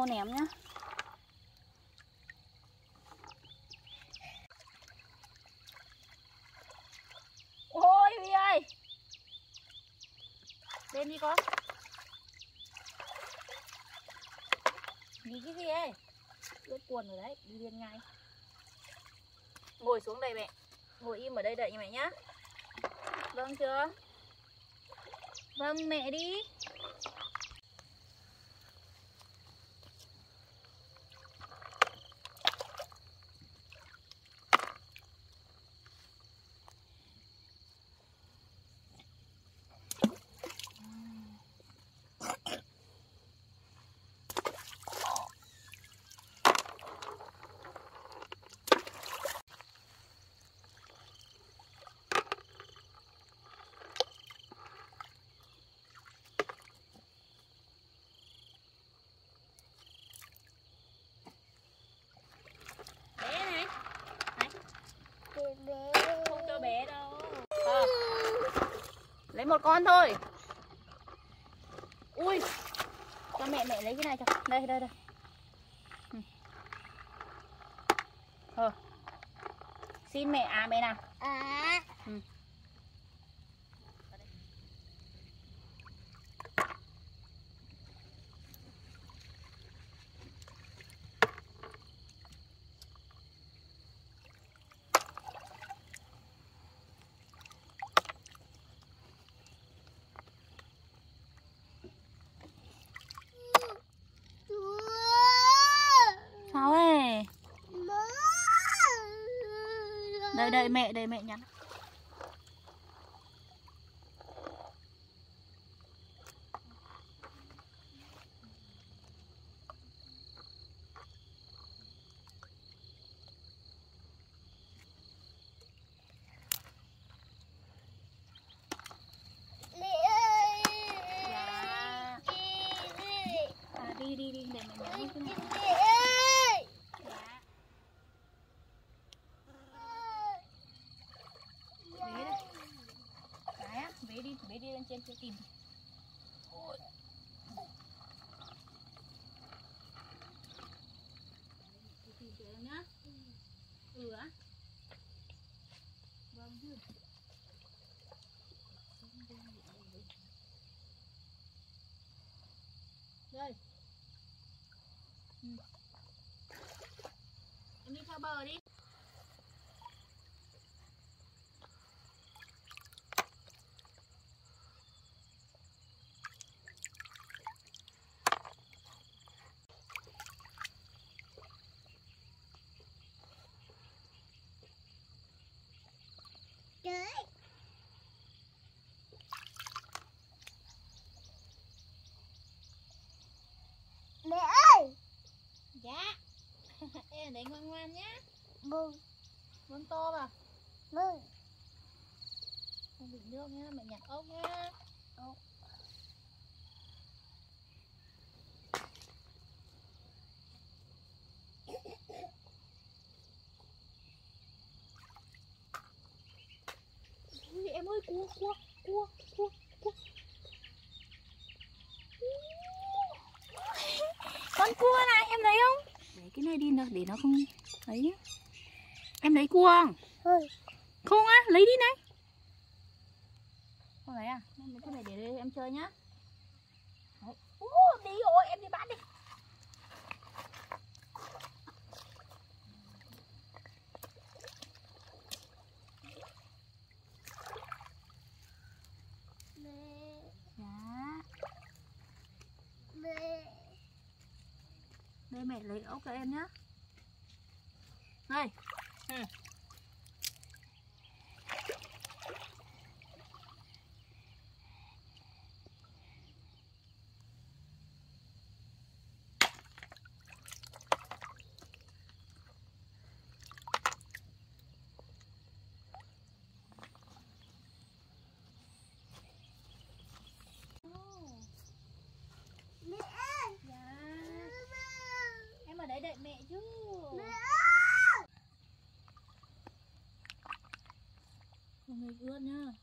khô ném nhá. Ôi Huy ơi! Lên đi con. Nghĩ cái gì ấy? Ướt quần rồi đấy đi liền ngay. Ngồi xuống đây mẹ. Ngồi im ở đây đợi mẹ nhá. Vâng chưa? Vâng mẹ đi bé này không cho bé đâu. À. lấy một con thôi. Ui. Cho mẹ mẹ lấy cái này cho. Đây đây đây. Ờ. Xin mẹ à mẹ nào Ừ. sao ấy đợi mẹ đợi mẹ nhắn dạ à, đi đi đi để mẹ nhắn cho mẹ dạ Vế đây Cái á, vế đi, vế đi lên trên chỗ tìm Ôi. Đi tìm chỗ em nhá Ừ á Vâng chứ Đây ừ. Em đi theo bờ đi Mẹ ơi! Dạ Em để ngoan ngoan nhá. Vâng to vào. Mừng. Không bị nước nhá, mẹ nhặt ốc nhá. Ốc. Ui, em ơi, cua, cua, cua Con cua này, em lấy không? Để cái này đi nữa, để nó không thấy nhá Em lấy cua không? Thôi, Không á, lấy đi này Không lấy à? Em lấy cái này để đây em chơi nhá Đấy. Đi rồi, em đi bán đi mẹ, Dạ mẹ. Đây mẹ lấy ốc cho em nhá Đây ừ. Mẹ ơi! Dạ Em ở chứ Không người ướt nhá.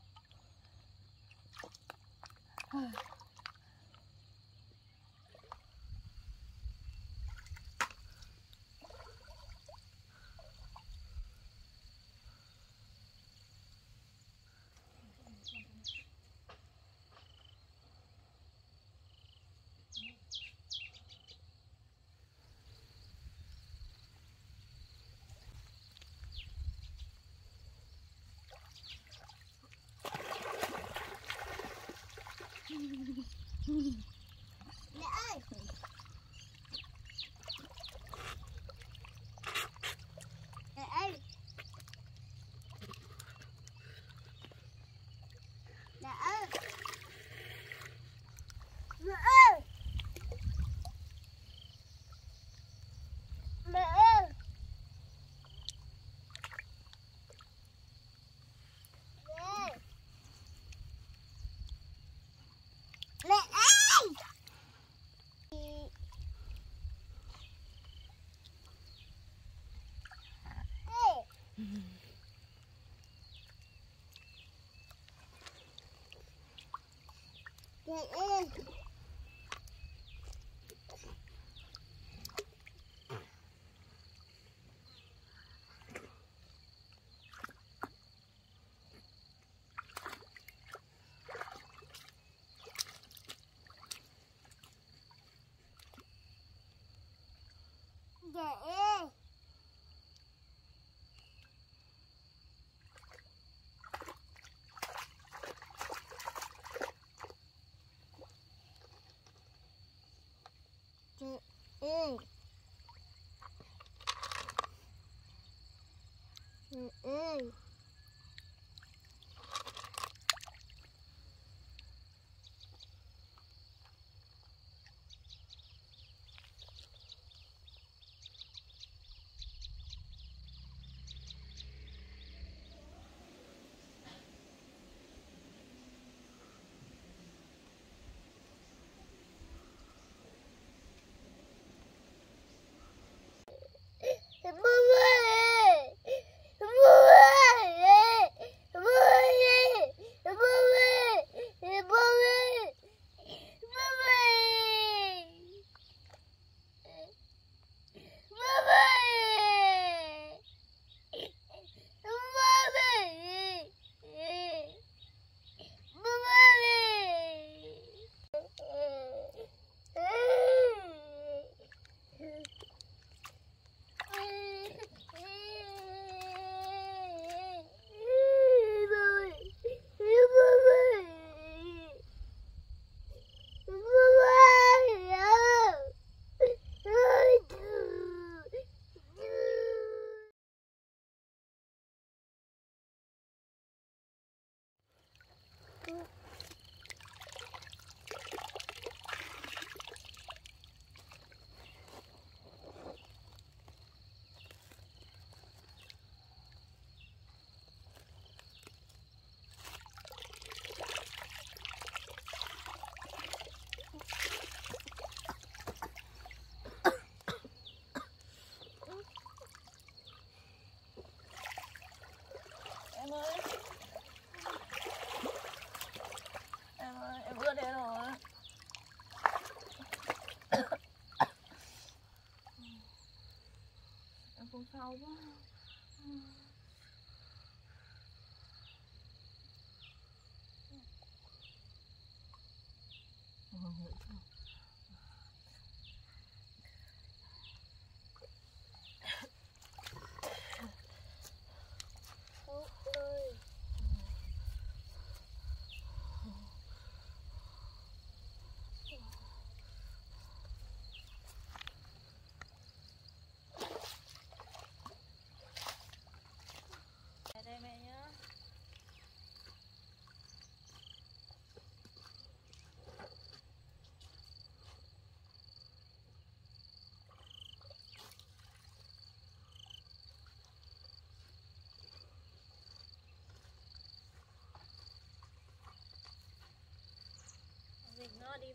うん。Yeah. Em không sao quá Về đây mẹ nhé Dịch nó đi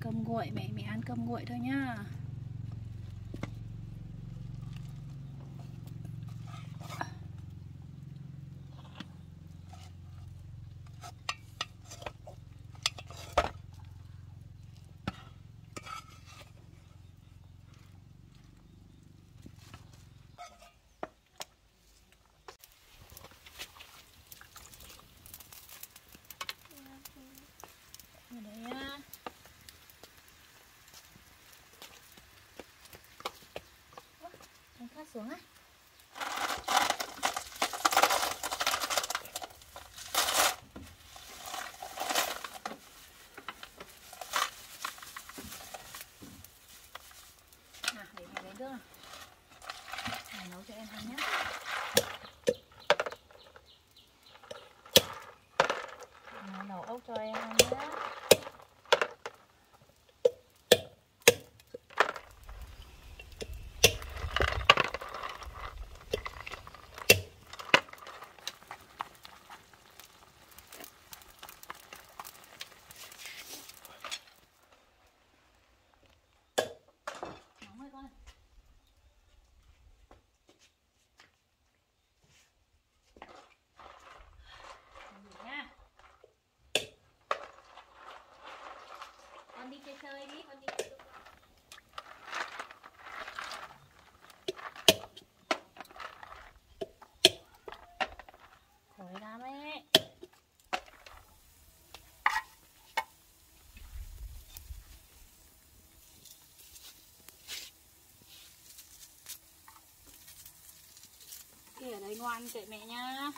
cơm nguội mẹ mẹ ăn cơm nguội thôi nhá ở đây nhá Ơ, Em cắt xuống á nào để mẹ lấy nước này mẹ nấu cho em ăn nhé Mẹ nấu ốc cho em ăn nhé nóng rồi con Nghỉ nha con đi chơi chơi đi, con đi chơi đâu con. Thổi ở đây ngoan kệ mẹ nha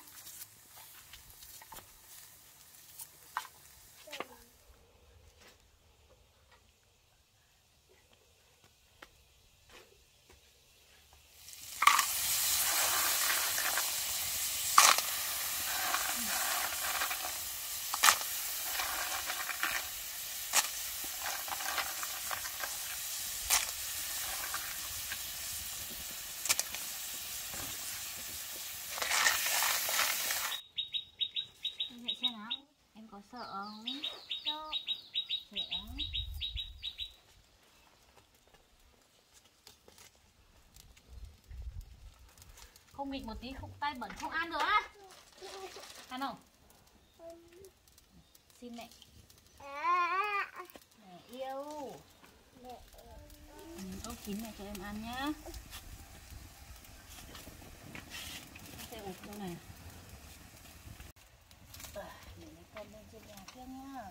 Mẹ xem nào Em có sợ không? đâu Sợ không nghịch một tí, không tay bẩn, không ăn được á Ăn không? Xin mẹ. Mẹ yêu. Mẹ Ốc chín này cho em ăn nhá. Sẽ ụp chỗ này. Để con lên trên nhà kia nhá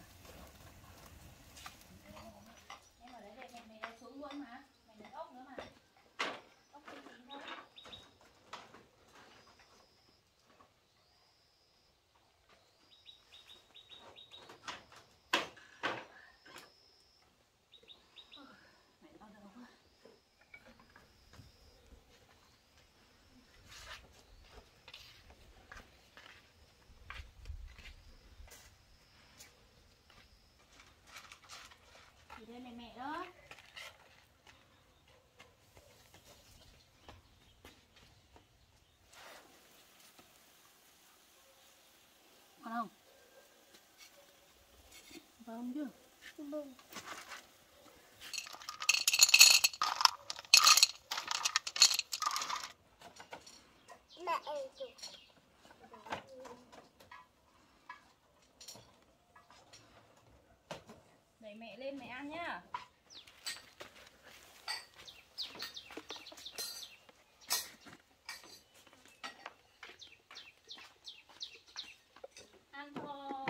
Em ở đấy để mẹ mẹ lấy xuống luôn mà Mẹ lấy ốc nữa mà Ốc chín chín thôi Mẹ đau đầu quá thì này mẹ đó. Còn không? Vâng chứ? Vâng. Mẹ chụp Đẩy mẹ lên mẹ ăn nhá Ăn thôi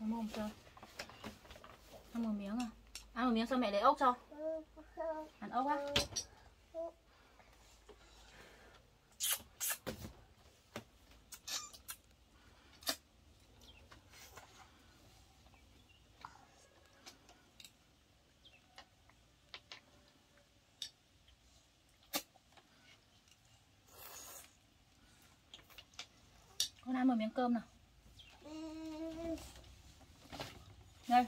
Ăn mồm? Ăn một miếng à? Ăn một miếng sao mẹ lấy ốc cho? Ăn ốc á? Con ăn một miếng cơm nào. Đây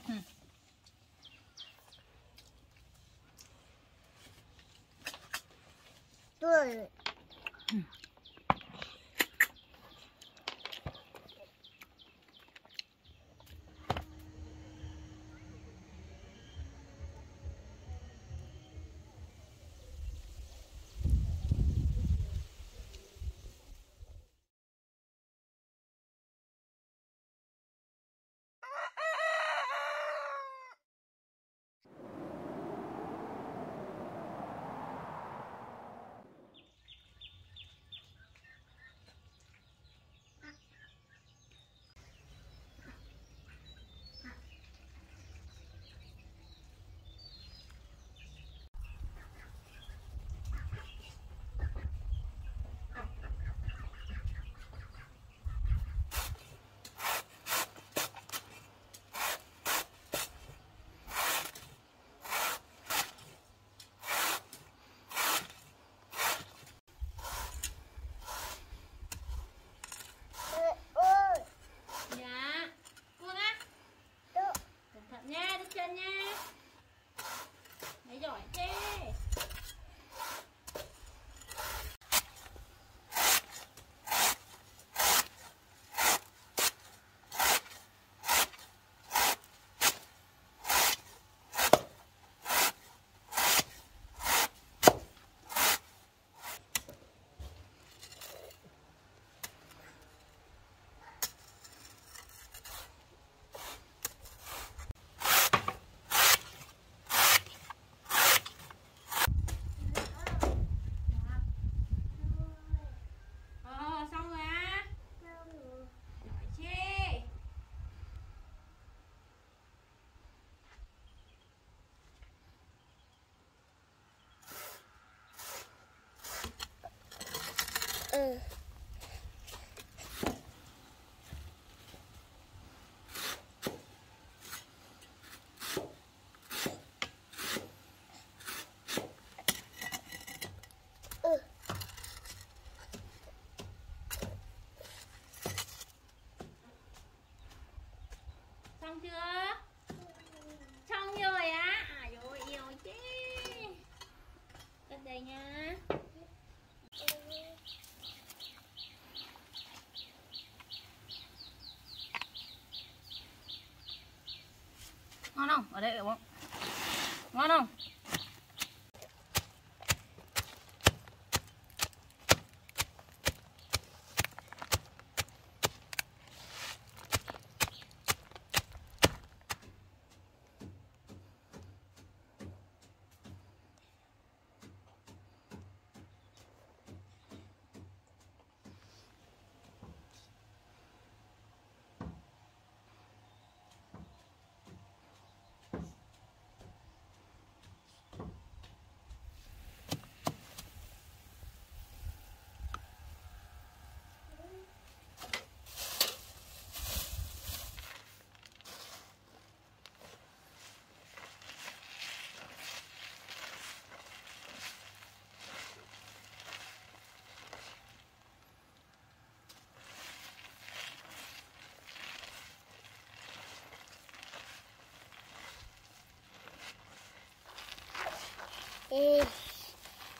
ừ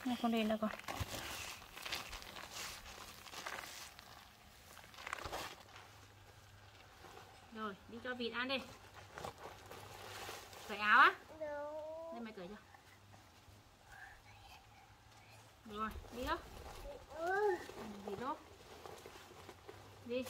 Này, con đèn đâu con? Rồi đi cho vịt ăn đi. Cởi áo á. Đây mày cởi cho. Rồi đi đó. Ừ. Đi đó. Đi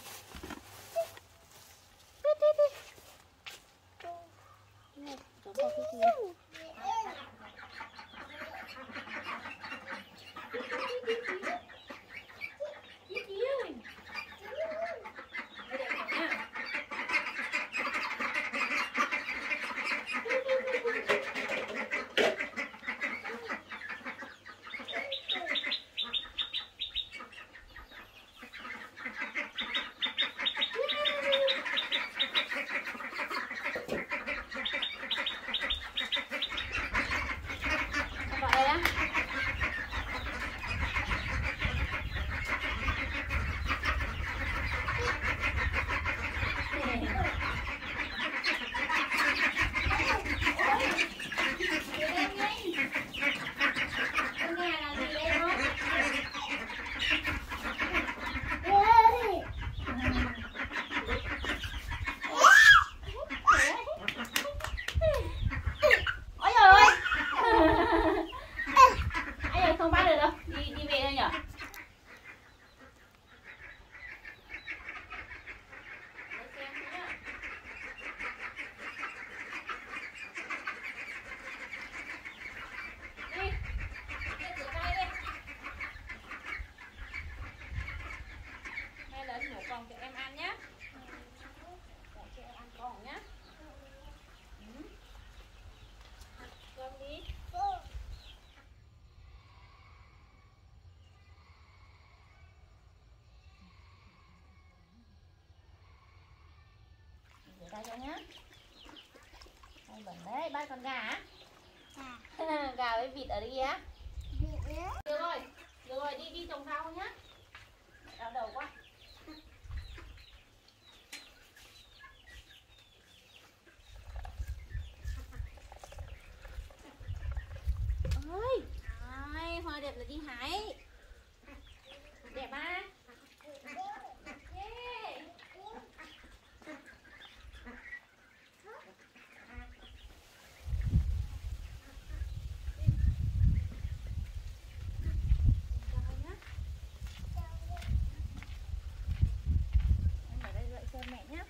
tay cho nhá. Tay bẩn đấy, ba con gà. Á Gà với vịt ở đây á. Được rồi, được rồi, đi đi trồng rau nhá. Đau đầu quá. Ơi Ai, hoa đẹp là đi hái Đẹp á mẹ nhé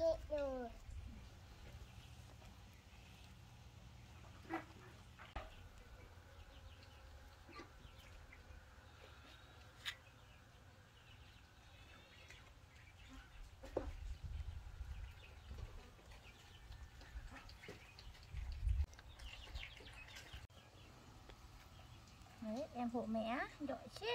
rồi đấy em hộ mẹ giỏi chứ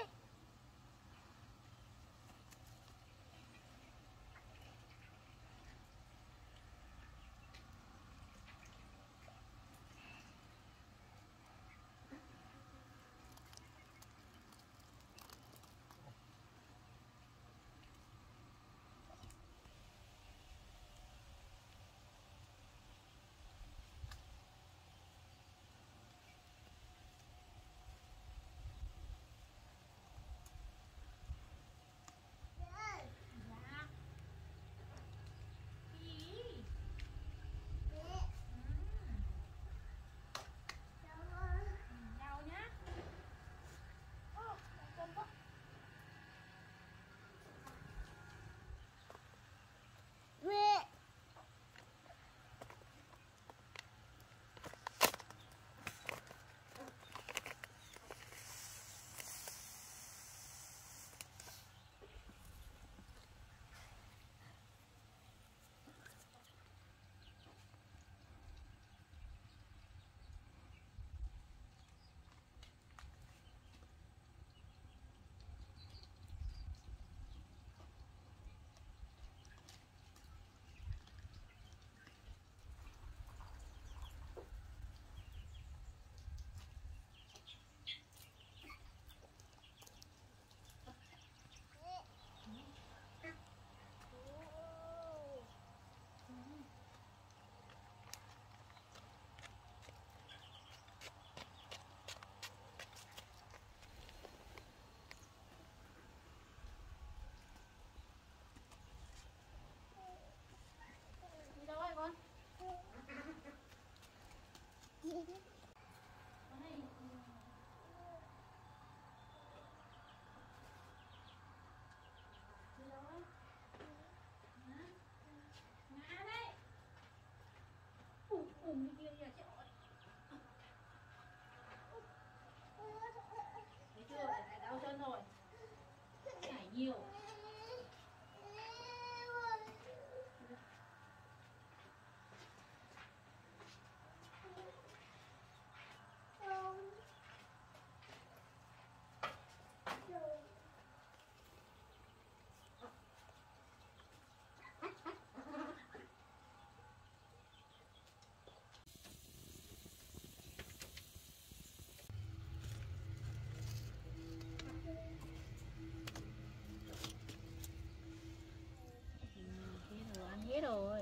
cùng như kia kìa chị ơi thấy chưa? Lại lại đau chân rồi. Chảy nhiều. Hết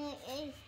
Quem é?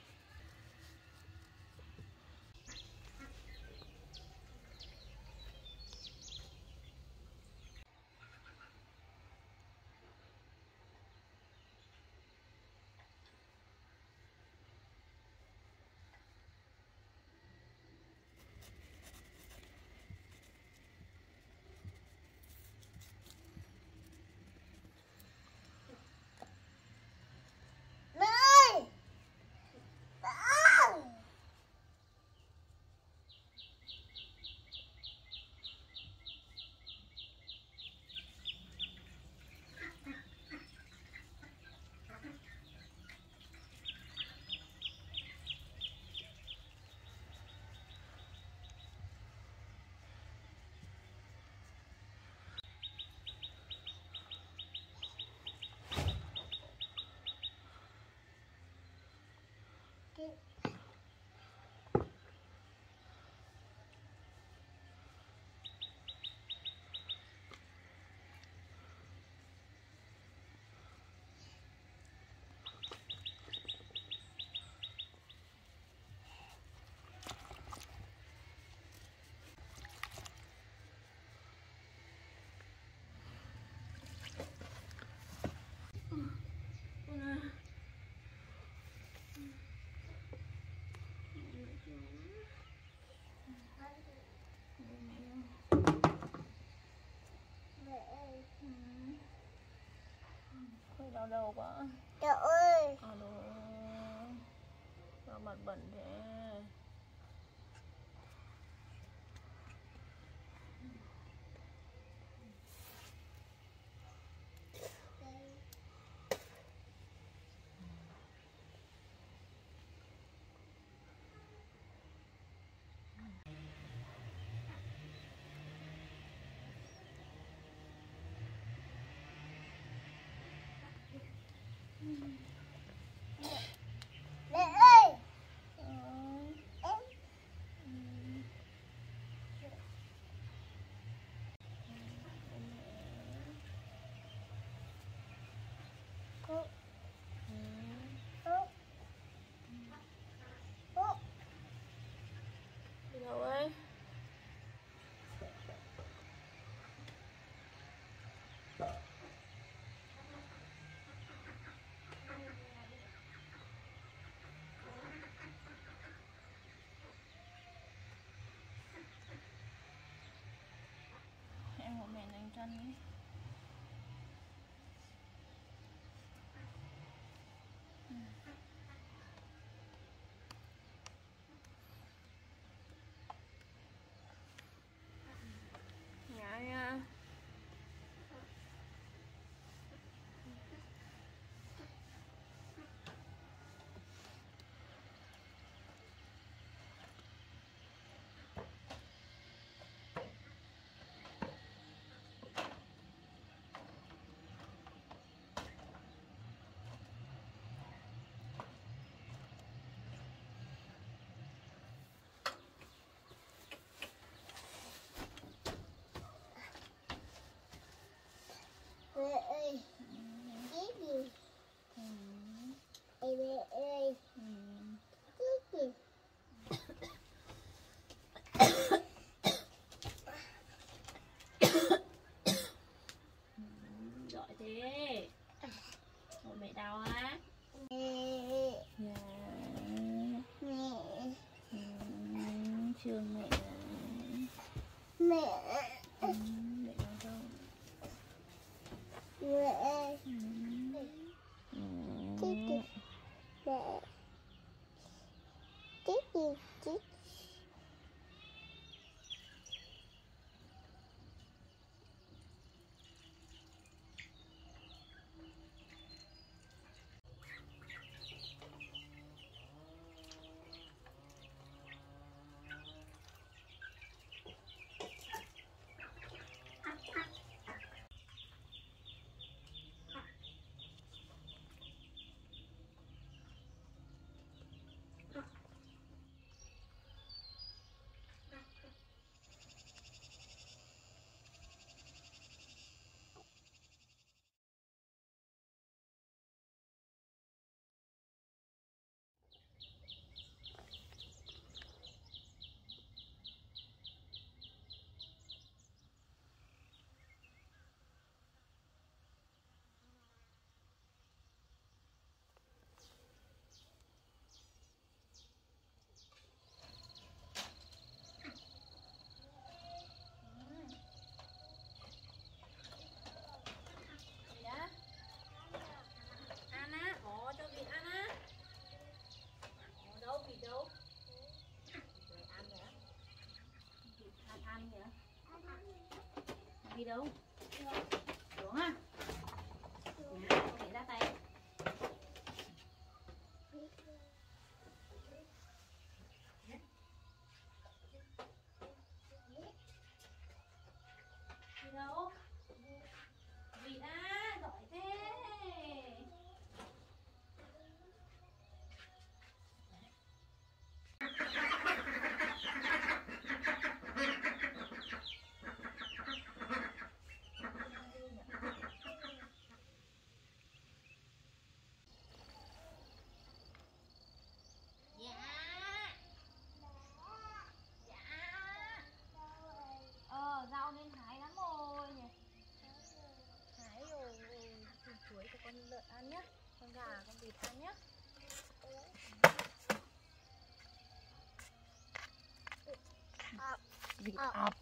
đau đầu quá. Trời ơi. À, đồ... mặt bẩn thế? জন্য doing later. pirão. the oh. apple.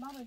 Bác ơi!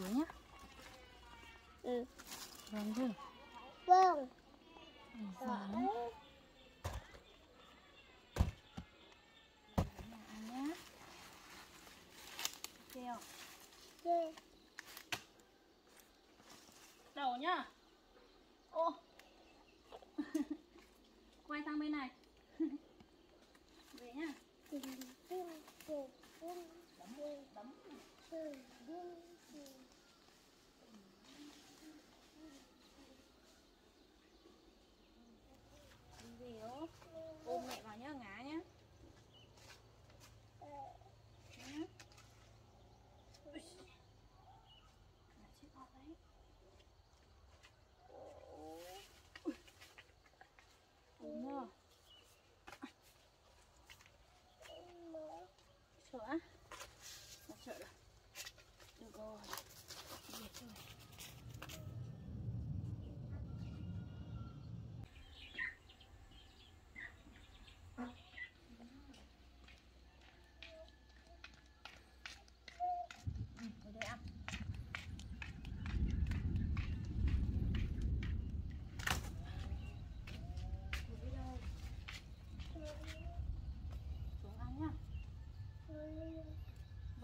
xuống nhá Ừ. Vâng chưa? Vâng. Vâng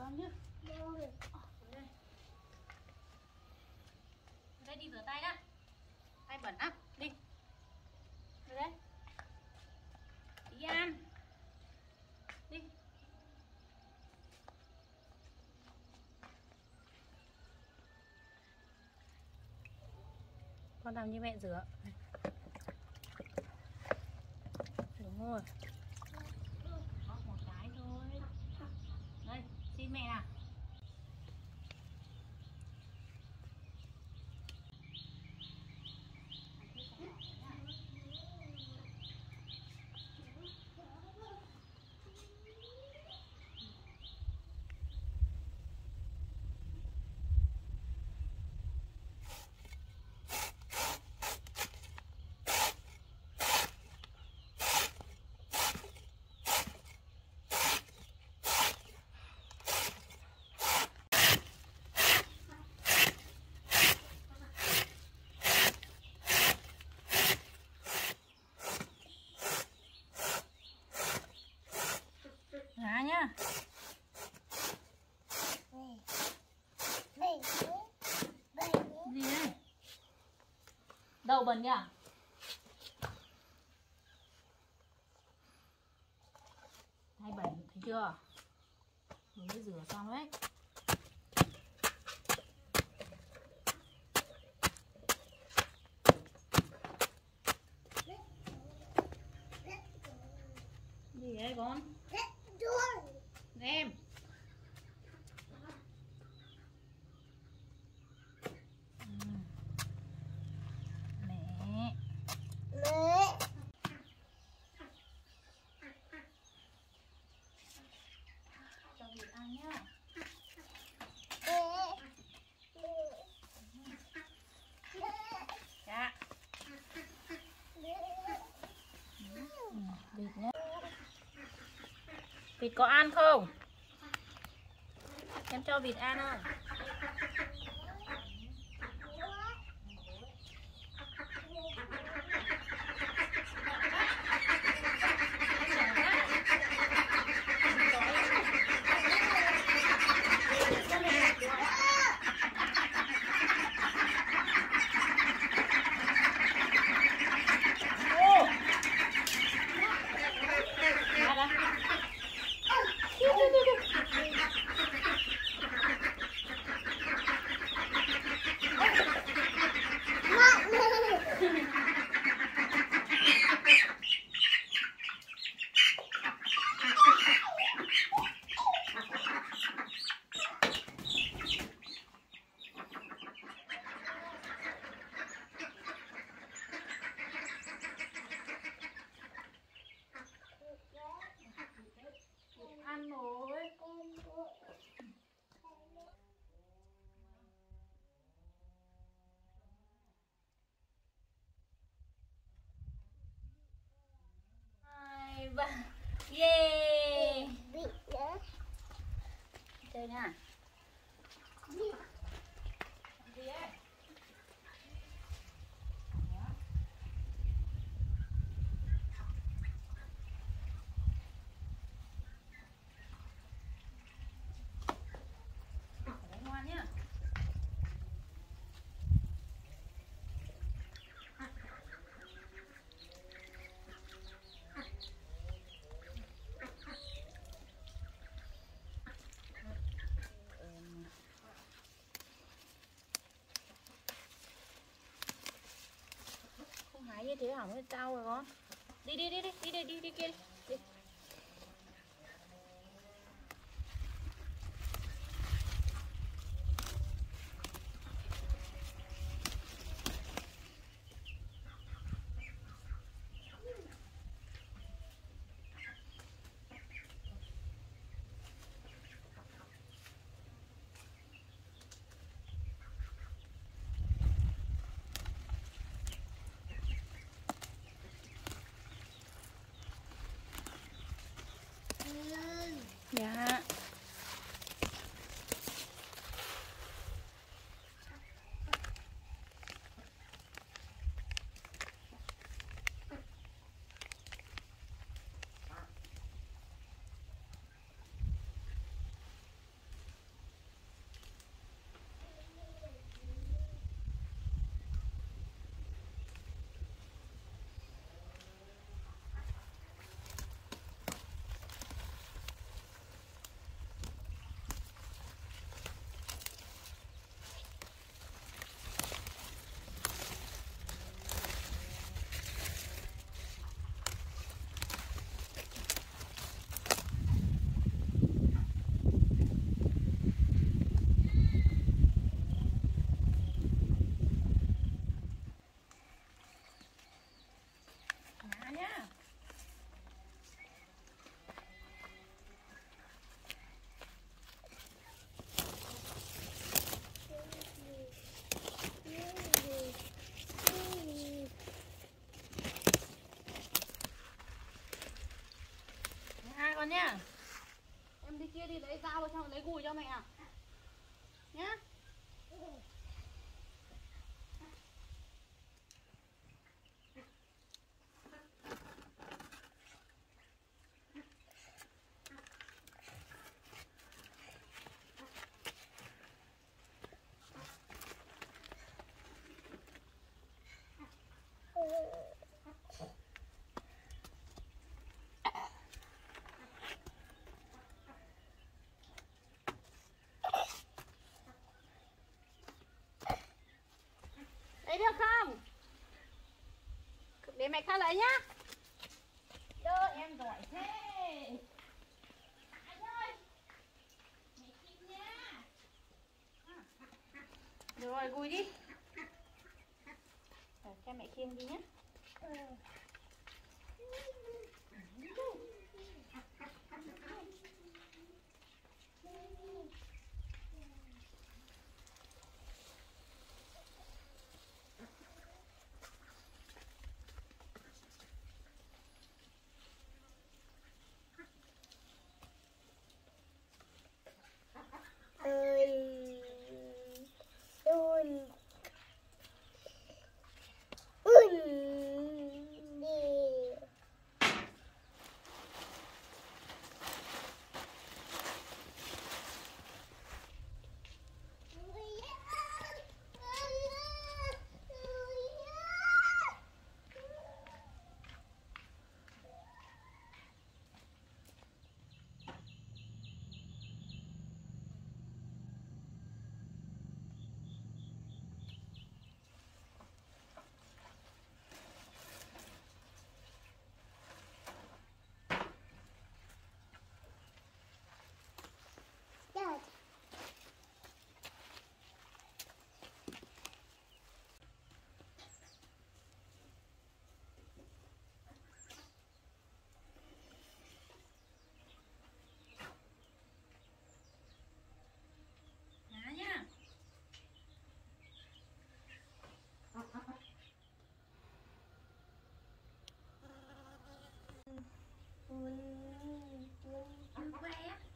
con nhá. Đây. đây đi rửa tay đã. Tay bẩn lắm. Đi. Rồi đây. Đi ăn. Đi. Con làm như mẹ rửa. Đúng rồi. cá nhá. Gì đây? Đậu bẩn nhỉ? Hai bẩn, thấy chưa? Mình mới rửa xong đấy. Gì đấy con? eh, vịt có ăn không? Em cho vịt ăn không เนี่ย thế hỏng hết tao rồi con đi đi đi đi đi đi đi, đi kia đi. Nhá em đi kia đi lấy dao vào trong lấy gùi cho mẹ. à nhá lấy được không? Để mẹ khăn lấy nhá. Đưa em giỏi thế.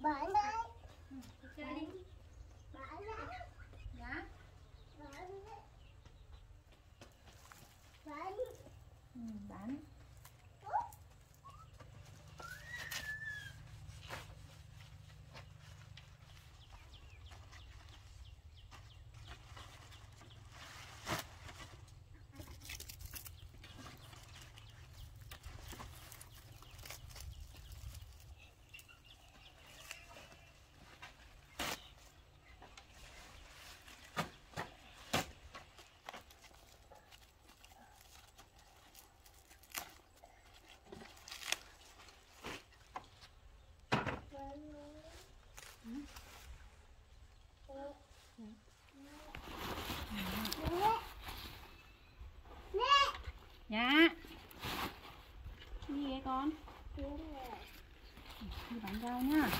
Bạn ơi, Chơi đi bạn ơi, Nhá bạn ơi. Bạn ừ, Bán Dạ. dạ. Gì vậy con? Đi bán rau nhá.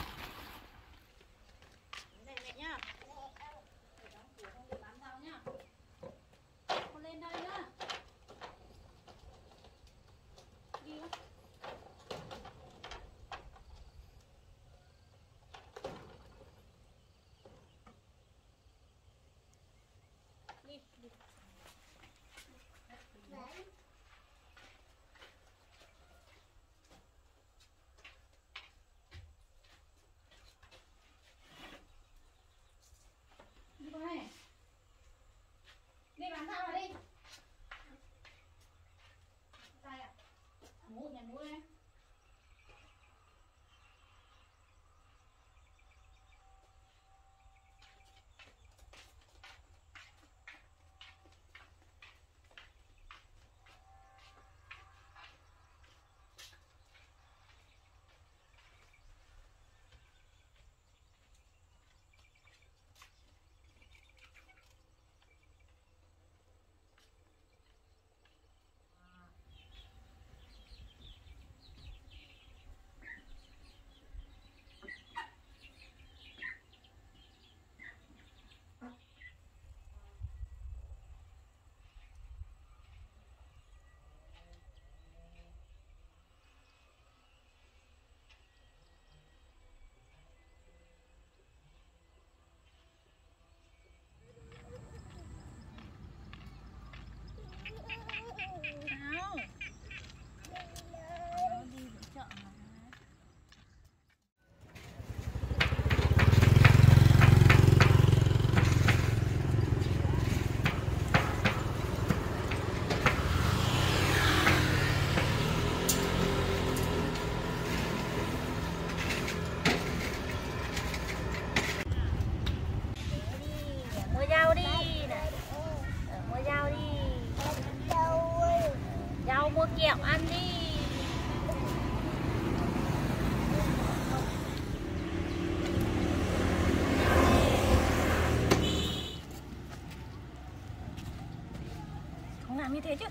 Như thế chứ?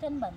Chân bẩn.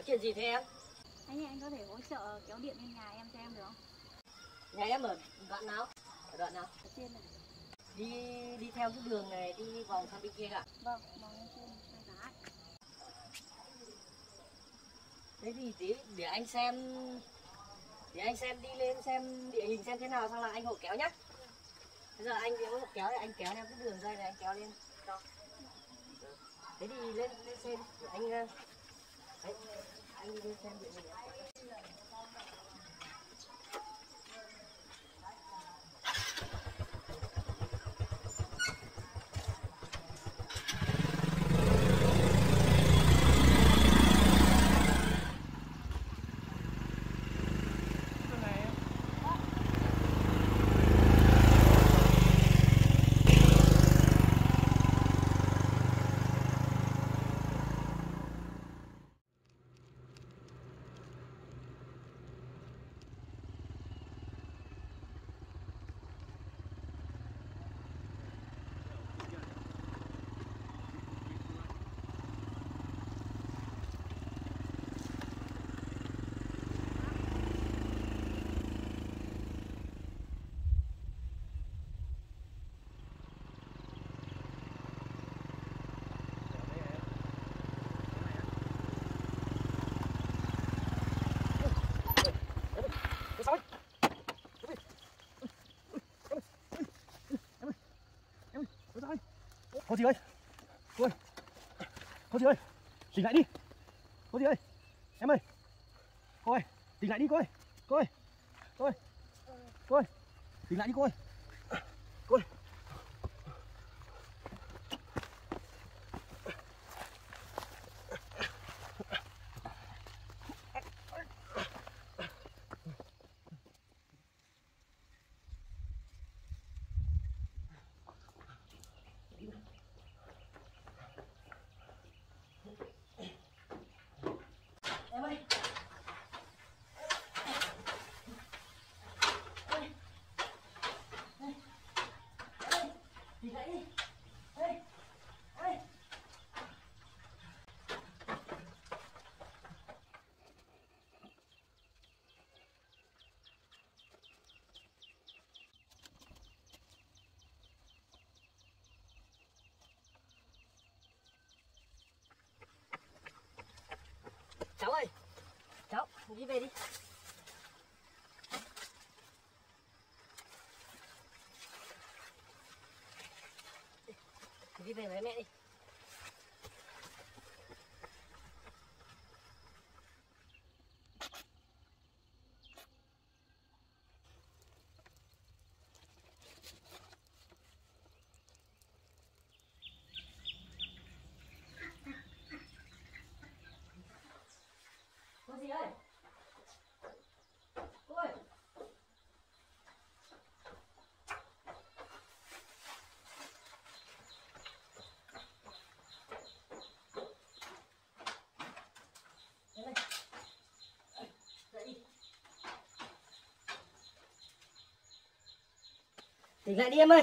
Có chuyện gì thế em? Anh ơi, anh có thể hỗ trợ kéo điện lên nhà em cho em được không? Nhà em ở đoạn nào? Ở đoạn nào? Ở trên này Đi đi theo cái đường này, đi vòng sang bên kia cả Vâng, mong lên trên hai giá Thế thì tí để anh xem Để anh xem đi lên xem địa hình xem thế nào xong là anh hộ kéo nhá Bây giờ anh kéo kéo thì anh kéo theo cái đường dây này anh kéo lên cho Thế thì lên lên xem anh anh đi cô chị ơi. Cô ơi. Cô chị ơi, tỉnh lại đi. Cô chị ơi, em ơi. Cô ơi, tỉnh lại đi cô ơi. Cô ơi cô ơi. Cô ơi, tỉnh lại đi cô ơi. very Tỉnh lại đi em ơi.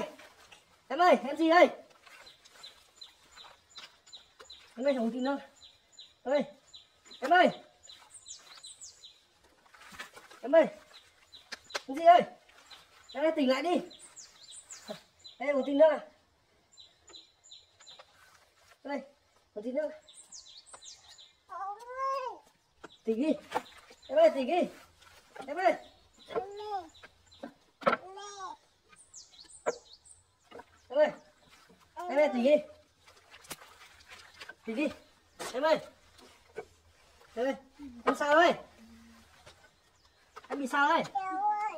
Em ơi, em gì đây? Em ơi, không tin đâu. Em ơi. Em ơi. Em ơi Em gì ơi Em ơi tỉnh lại đi Em một tin nữa Đây Một tin nữa Tỉnh đi Em ơi tỉnh đi Em ơi mẹ, mẹ, Em ơi Em ơi tỉnh đi Tỉnh đi Em ơi. Em ơi Em sao ơi? Em bị sao đây ơi,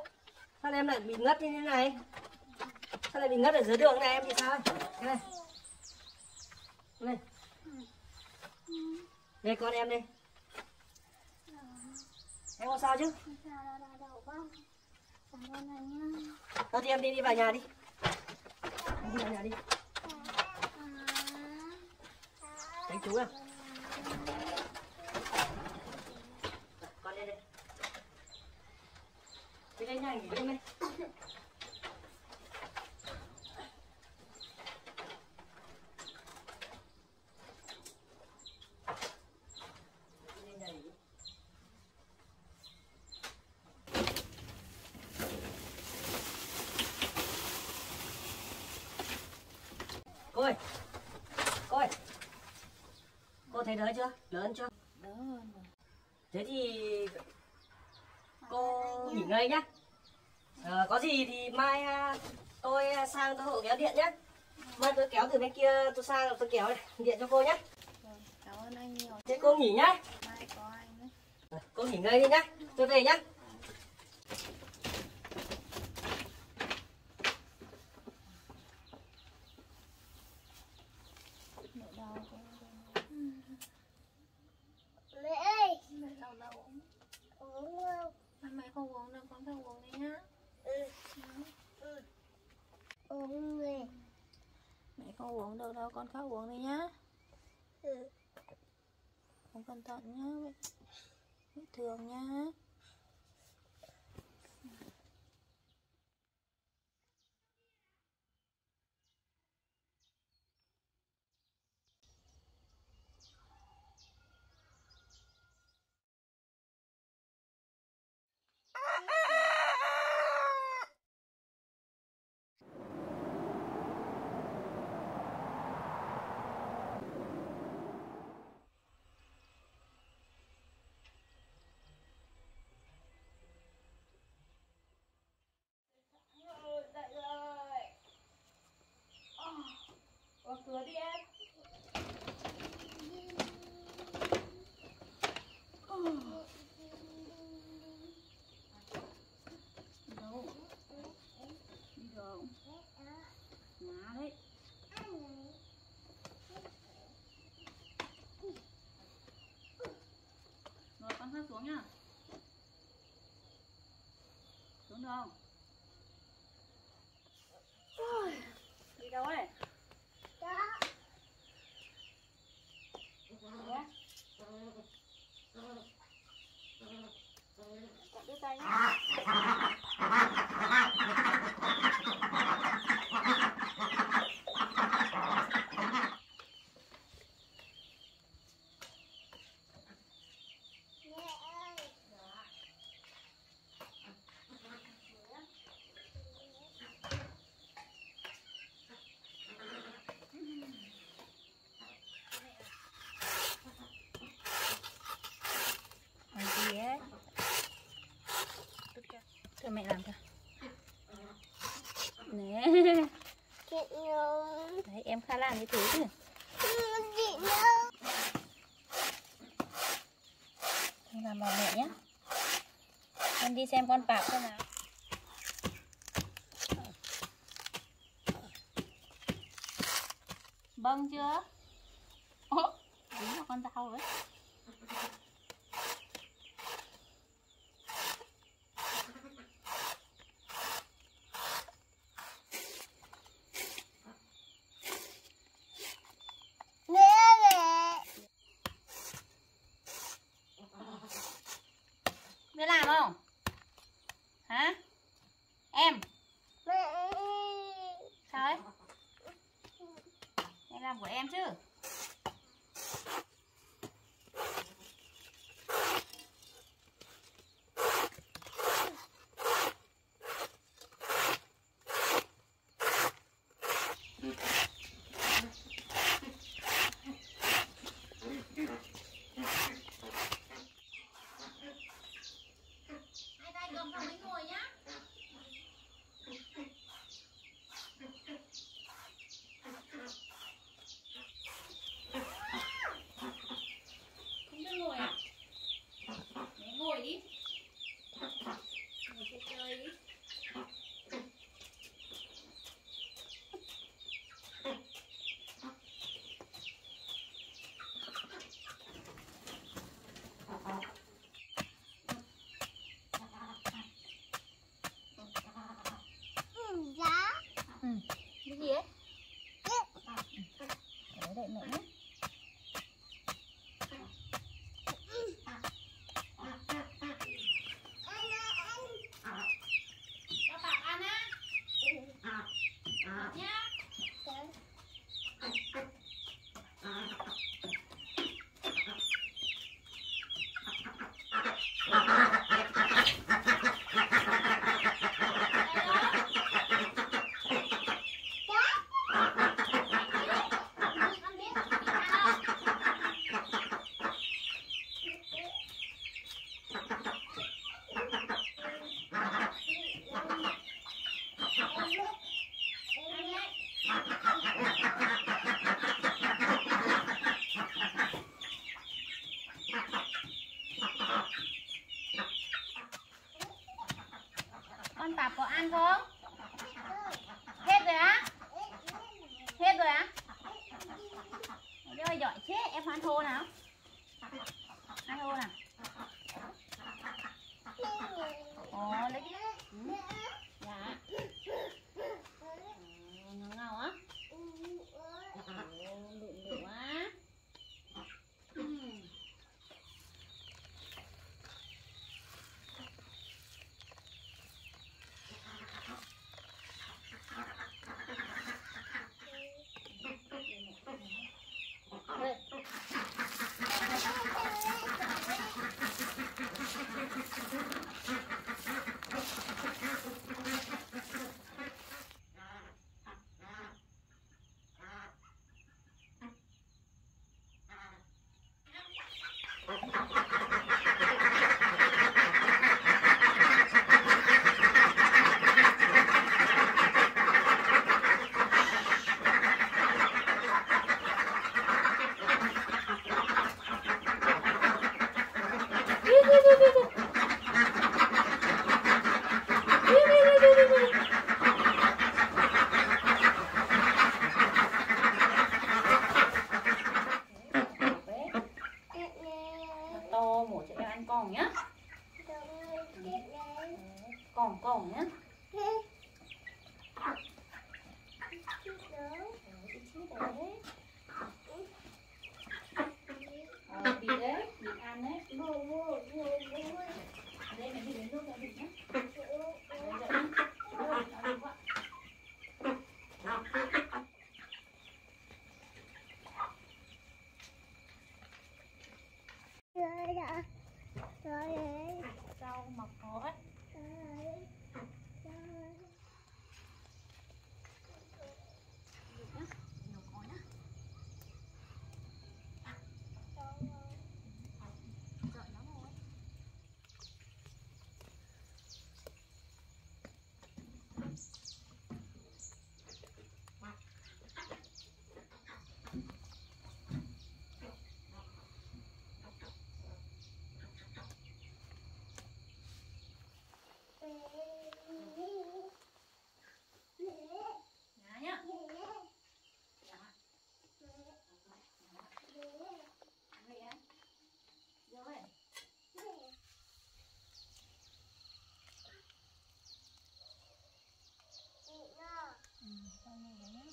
Sao em lại bị ngất như thế này? Sao lại bị ngất ở dưới đường này? Em bị sao Em đây Em đây Đây con em đây. Em không sao chứ. Thôi thì em đi đi vào nhà đi. Đi vào nhà đi. Tránh chú à? Con lên đây. Đi lên nhanh nghỉ đi đây Đi lên nhà nghỉ. Cô ơi Cô ơi Cô thấy đỡ chưa? Lớn chưa? đỡ hơn rồi Thế thì cô nghỉ ngơi nhá. Ờ, có gì thì mai à, tôi sang tôi hộ kéo điện nhé. Mai tôi kéo từ bên kia tôi sang tôi kéo điện cho cô nhé. Rồi, cảm ơn anh nhiều Thế cô nghỉ nhá. mai có anh đấy Cô nghỉ ngơi đi nhá. Tôi về nhá. mẹ đau quá Mẹ ơi, mẹ đau đầu uống không? Mà mẹ không uống đâu con phải uống đi nhá Ừ, ừ. Uống về. mẹ không uống được đâu con khóc uống đi nhá. Ừ. không cẩn thận nhá bị, bị thương cửa đi em. Đâu Đi đâu Má con hát xuống nha Xuống đâu? Đi đâu ấy? 等于 em khá làm như thế chứ. Em làm bảo mẹ nhé em đi xem con bạc xem nào. Bông chưa? Ủa, đúng là con dao ấy.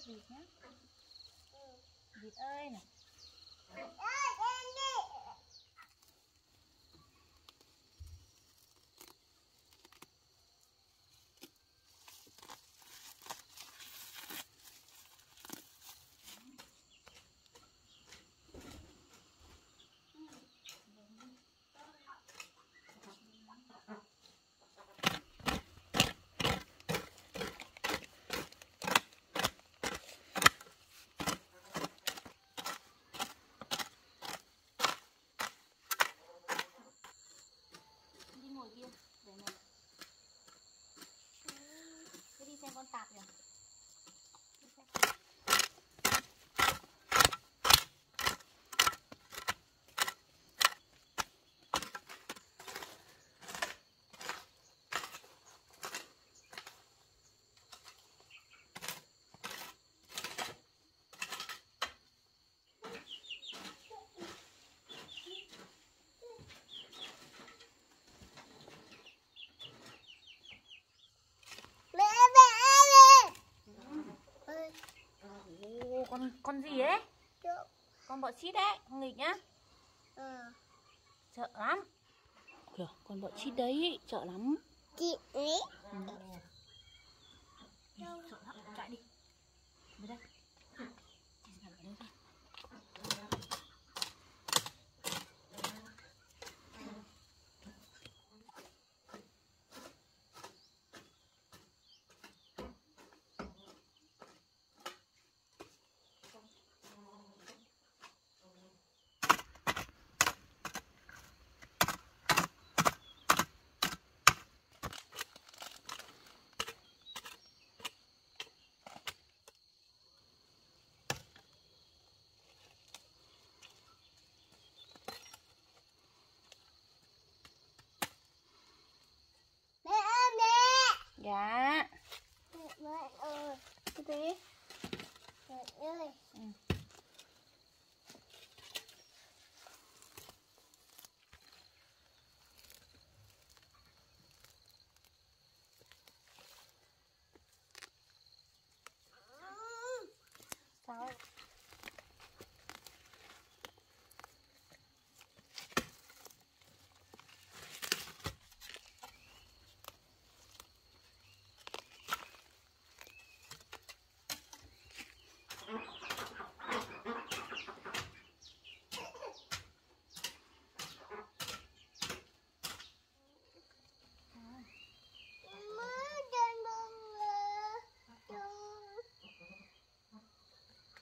vịt nhé vịt ơi này con gì ờ. đấy? Con bọ chít đấy con nghịch nhá. Ừ. sợ lắm. Kìa, con bọ chít đấy sợ lắm. Chị ấy. Ừ.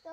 Tuh.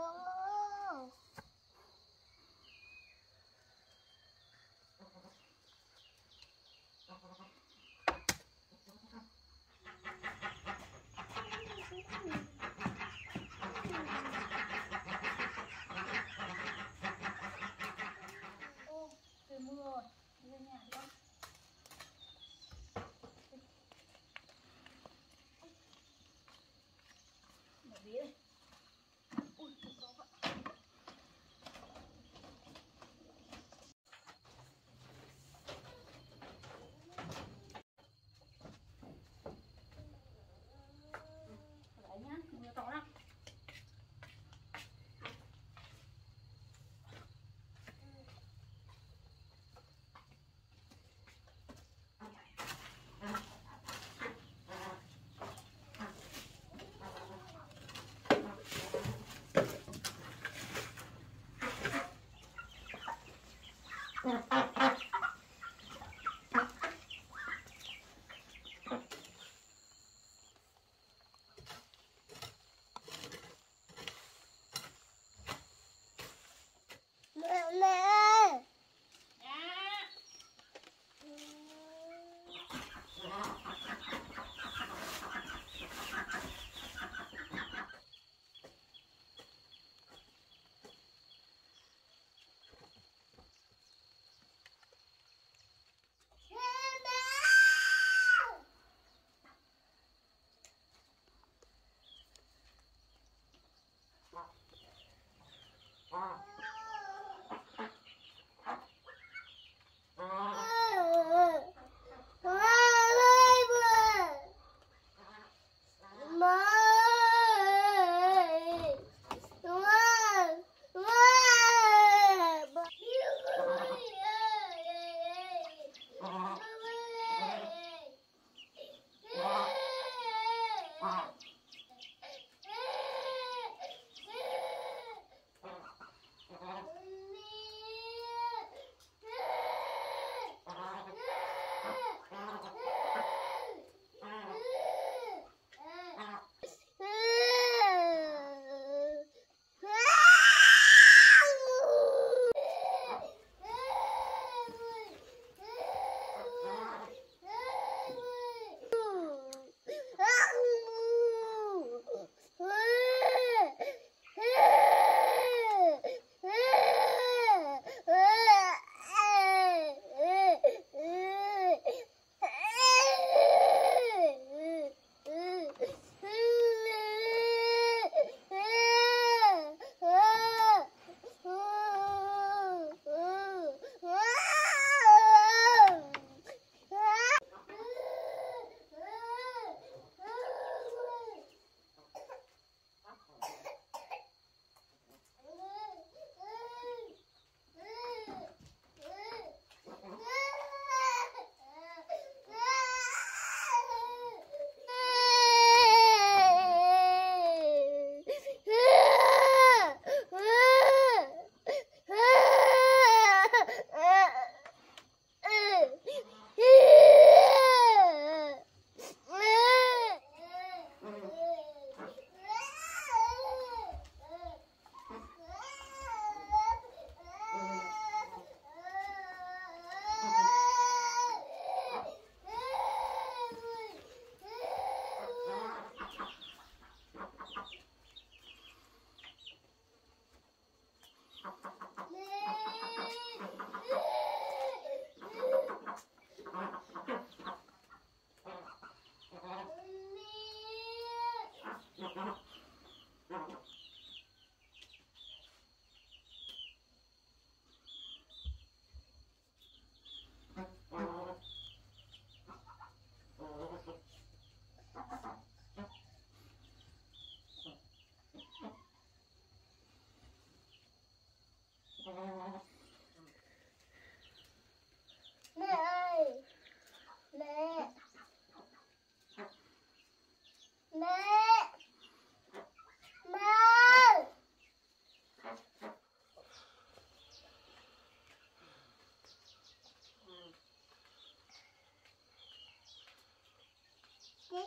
Mẹ, mẹ. Nhá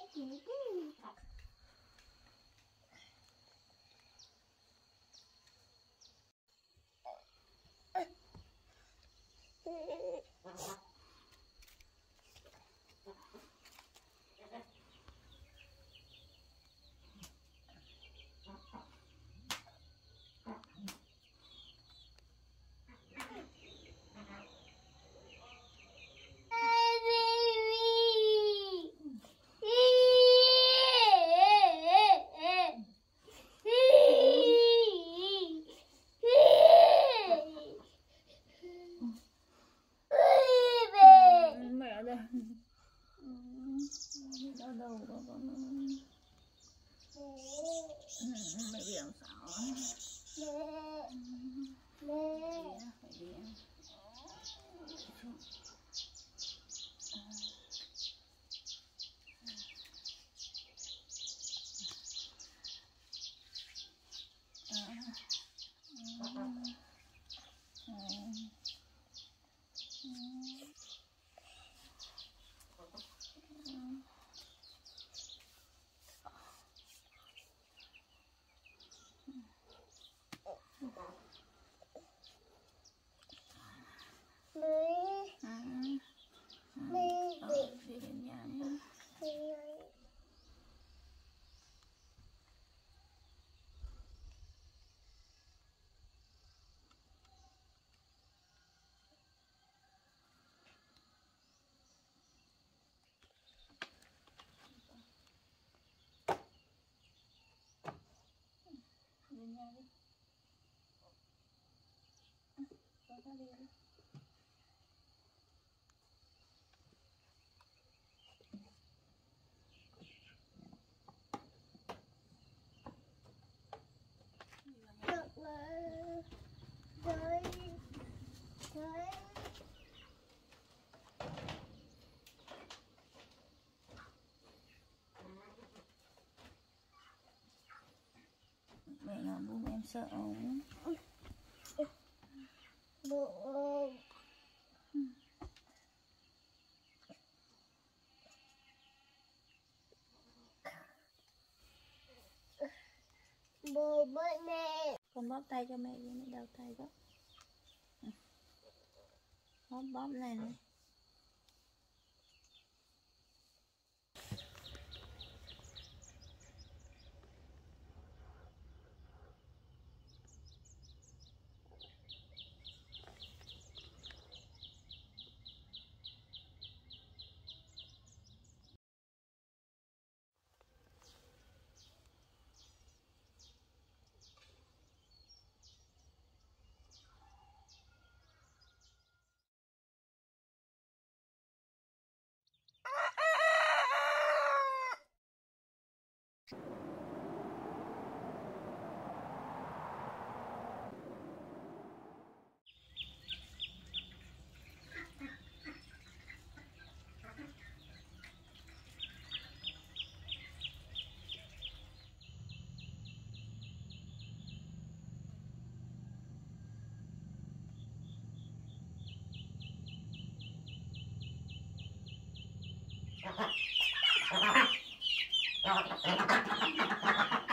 mẹ đây đau đầu đó con mẹ bị làm sao phải đi đi đến nhà nhé đến nhà đi con ra trời trời mẹ làm bố em sợ không Bố bơi mẹ con bóp tay cho mẹ đi mẹ đau tay quá. Ừ. Bóp bóp này này Cái よかった。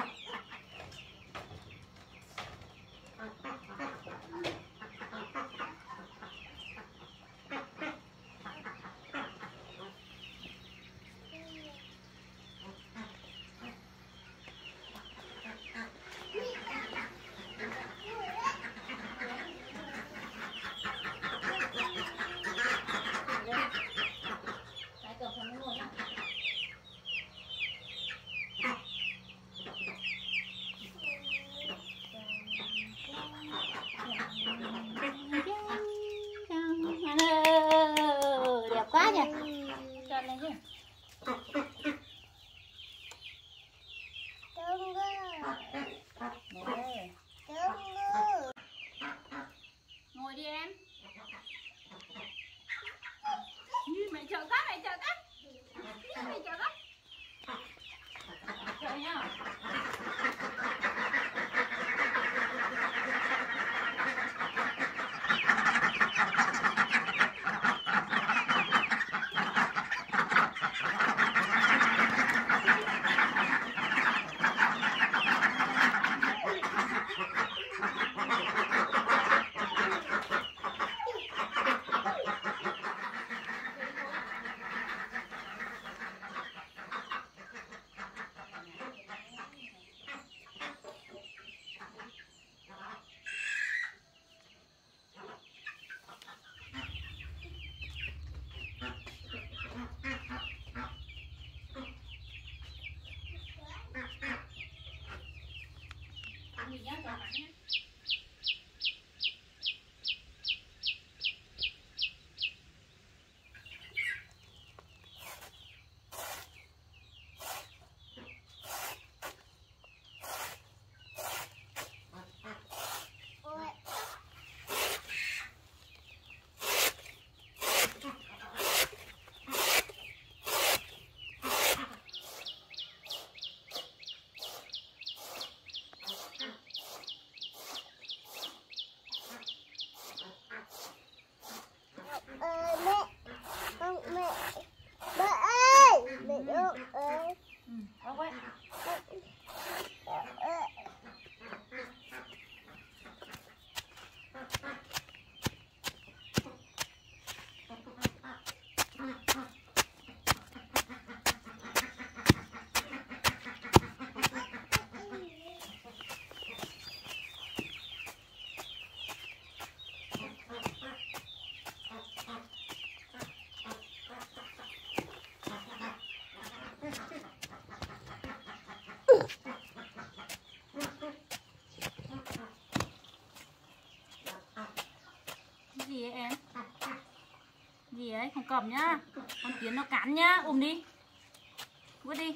Gì ấy em? Gì ấy không cầm nhá. Con kiến nó cắn nhá. Ôm đi. Vứt đi.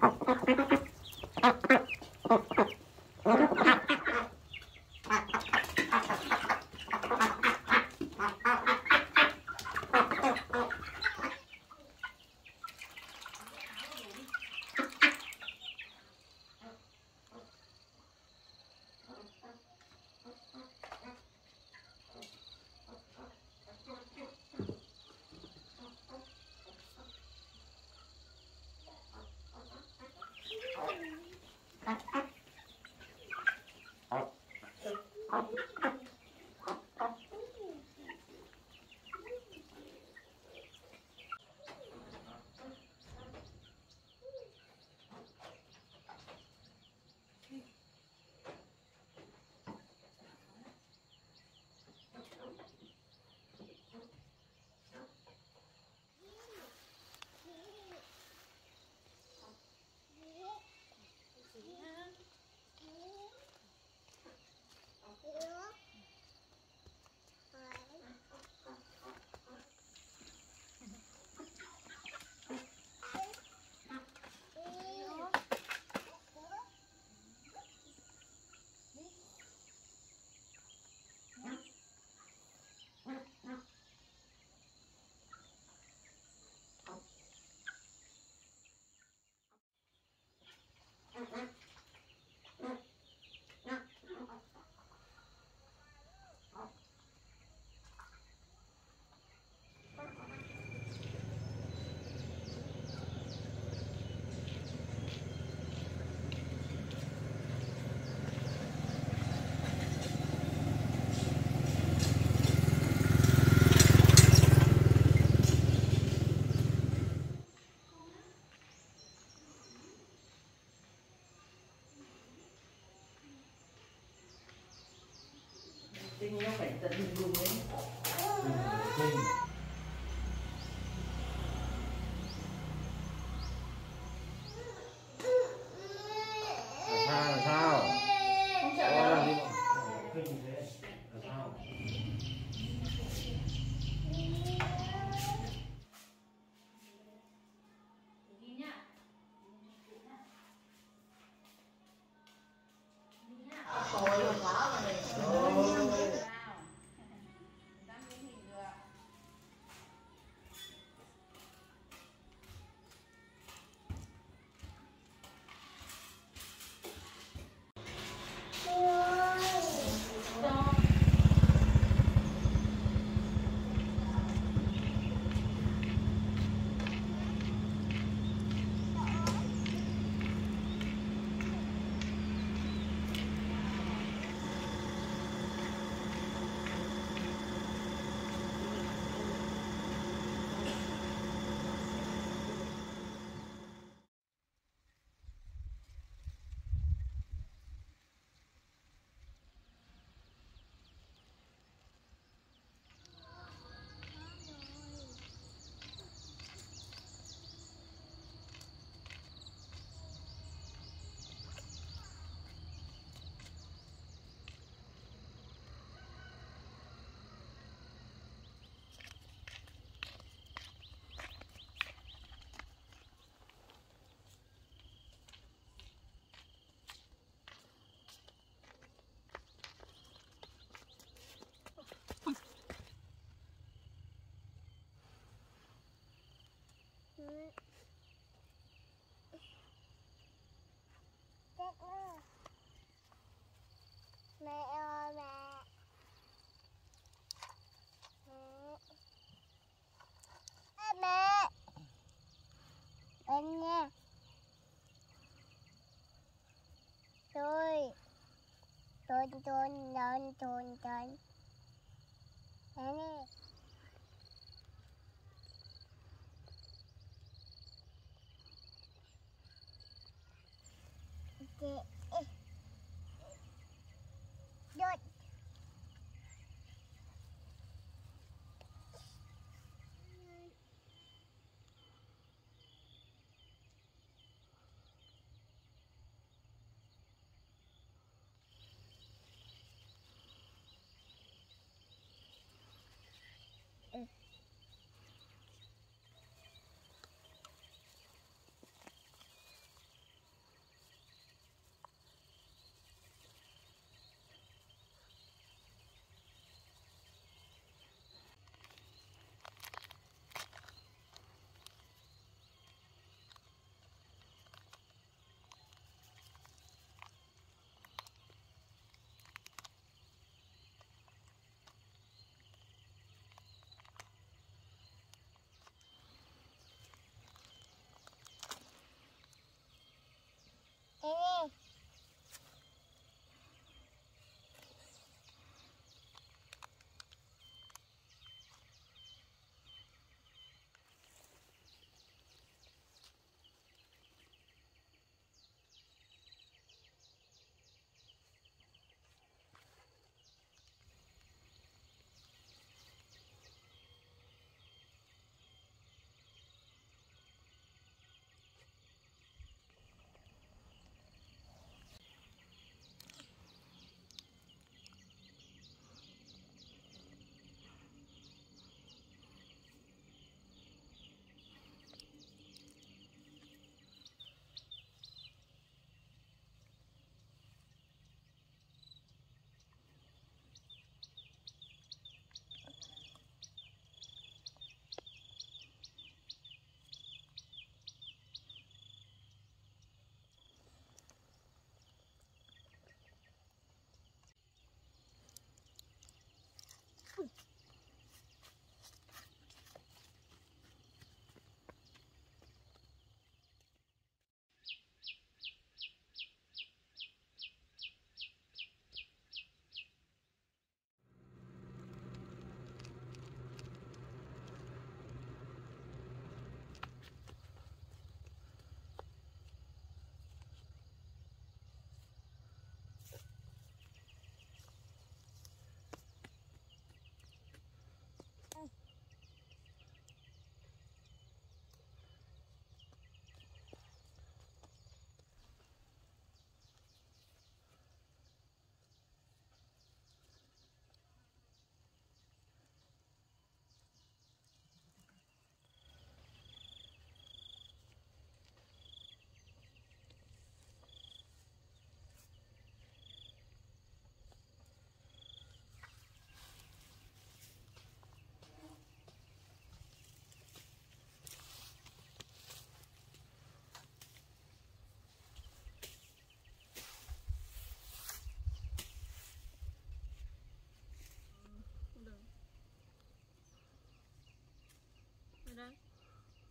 あっ。Mm-hmm. Tá tudo? โดนโดนโดนโดนแล้วนี่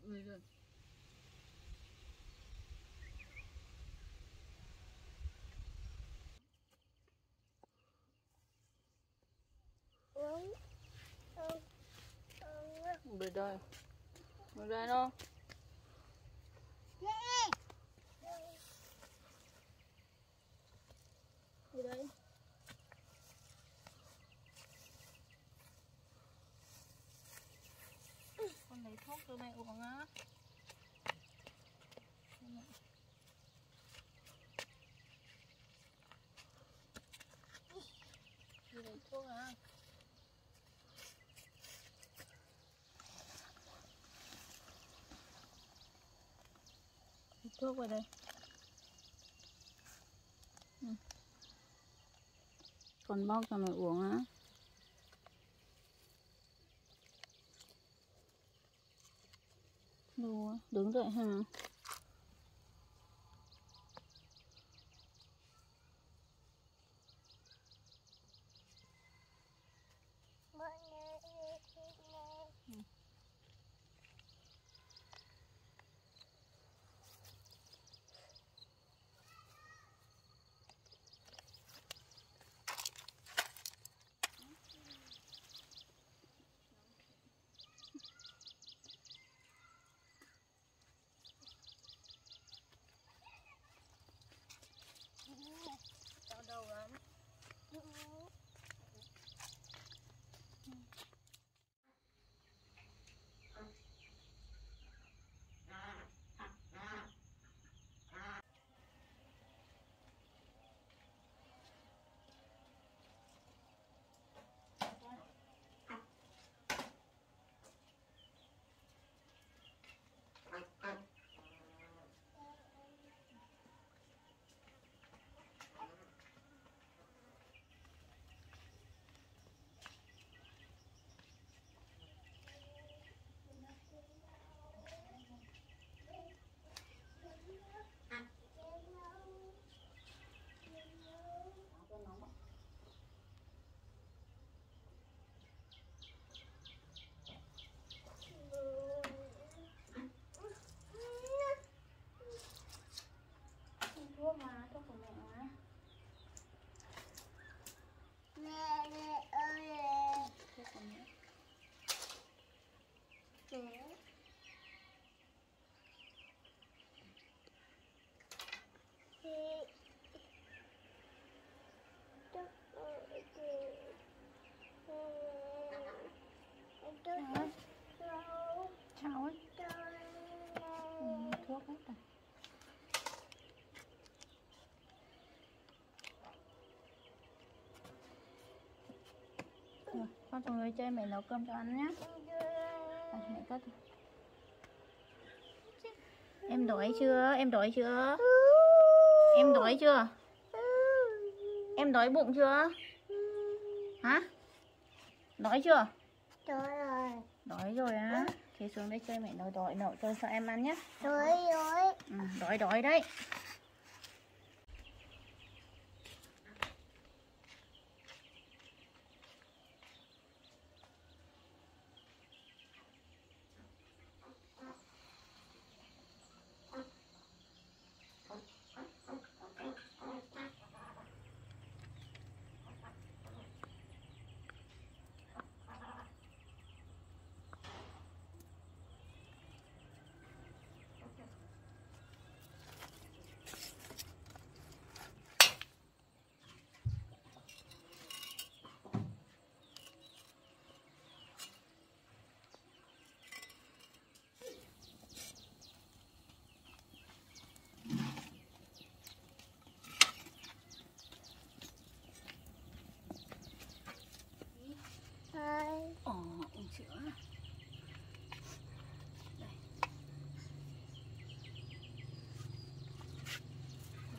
người rồi người đây người đây nó người đây con mày mẹ uống á. Đi lấy thuốc à thuốc vào đây. Ừ. Còn con bóc cho mẹ uống á. Đứng dậy hả? Con xuống dưới chơi mẹ nấu cơm cho ăn nhé à, mẹ cất em đói chưa? Em đói chưa? Em đói chưa? Em đói bụng chưa? Hả? Đói chưa? Trời ơi. đói rồi á. Thì xuống đây chơi mẹ nấu đói nấu cho sợ em ăn nhé Trời ơi. ừ, đói đói đấy Hai. Ồ, uống sữa. Đây.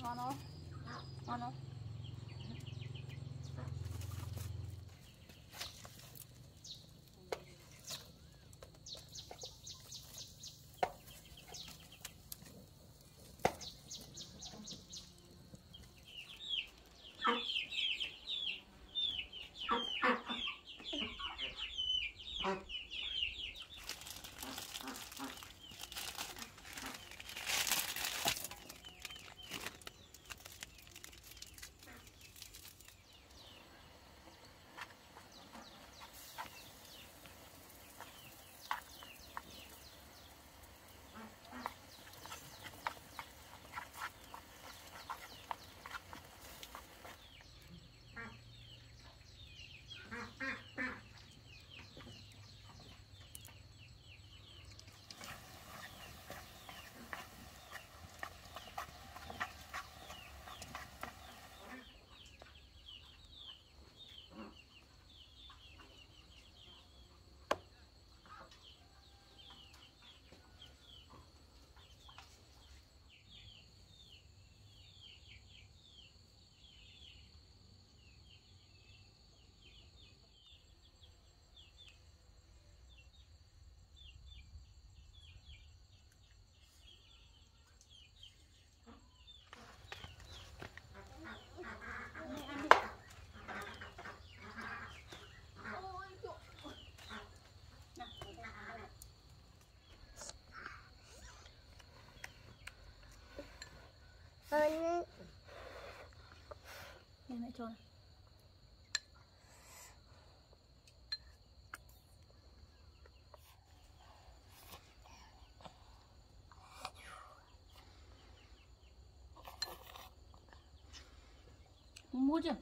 Ngon không? Ngon không? Con Đây mẹ cho này. Mua chưa?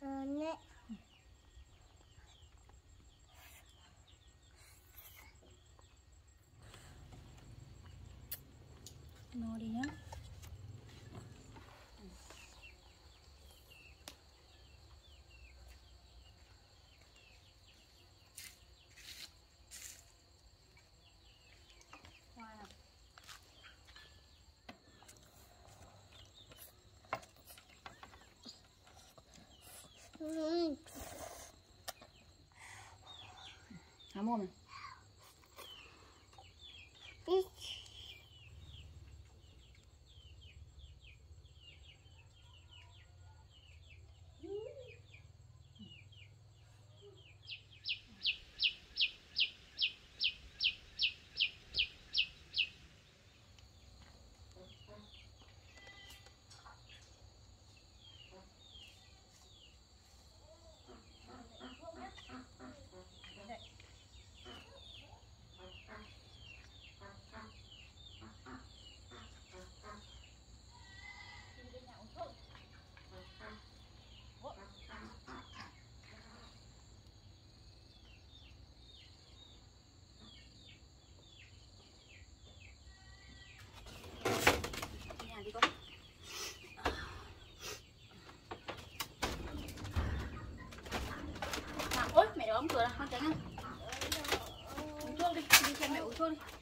con nè. Nó đi đi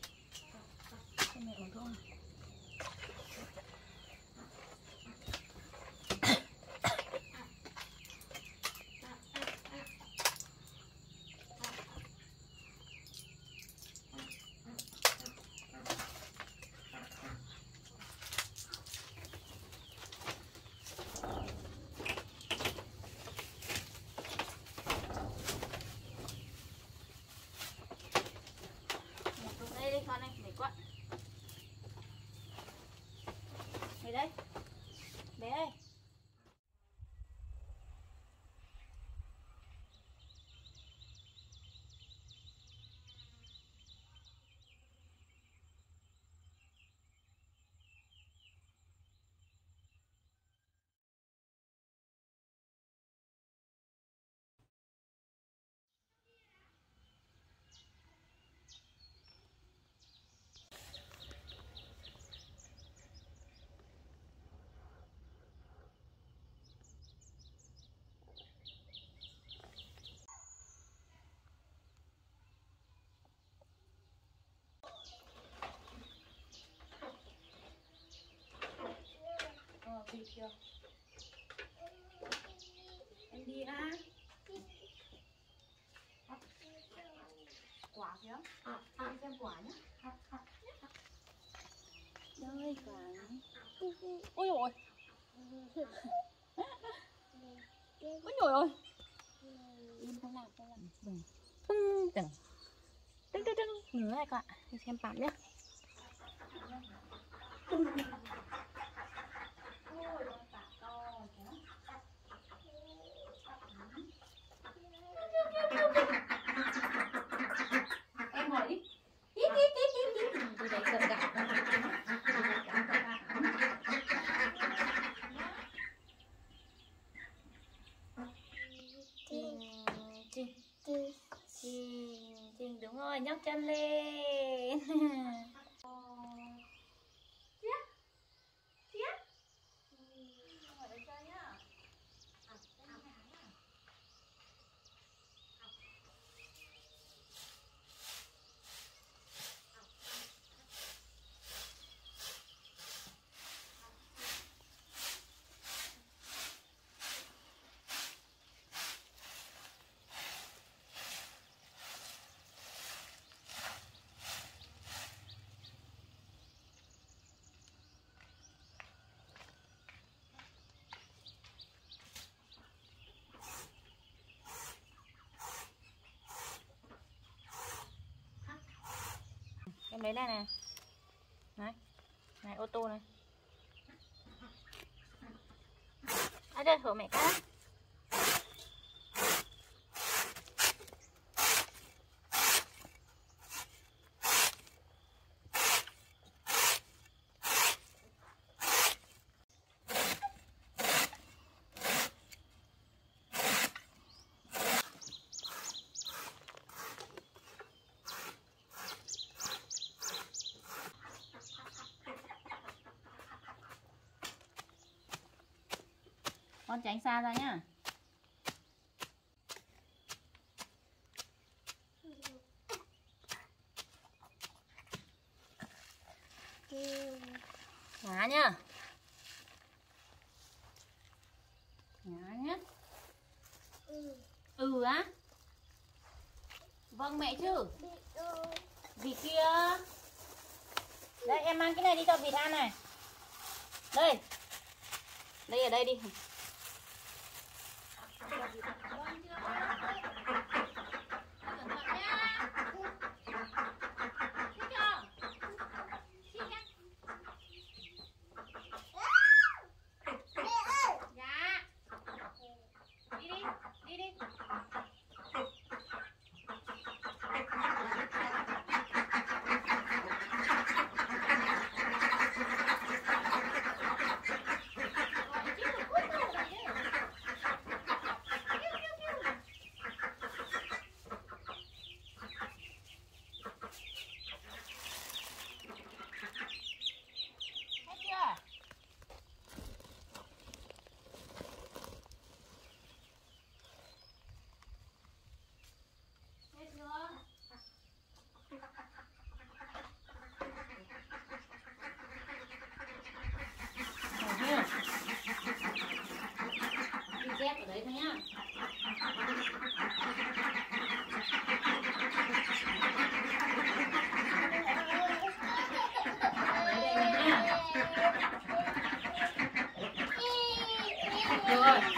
đi chưa? Em đi ha Quả kìa. Đi xem quả nhá. Đây quả Ôi dồi Ôi. Dồi ôi. Im không làm không làm. Đừng Tưng tưng Tưng tưng. Tưng Nửa này các bạn Đi xem bạn nhé chân lên Chiếc, chiếc Ở đây chơi nhá em lấy đây nè này này ô tô này. À đây? Thử mẹ cá con tránh xa ra nhá. Ngã nhá. Ngã nhá. Ừ á. Vâng mẹ chứ? Vịt kia. Đây, em mang cái này đi cho vịt ăn này. Đây. Đây ở đây đi. 哥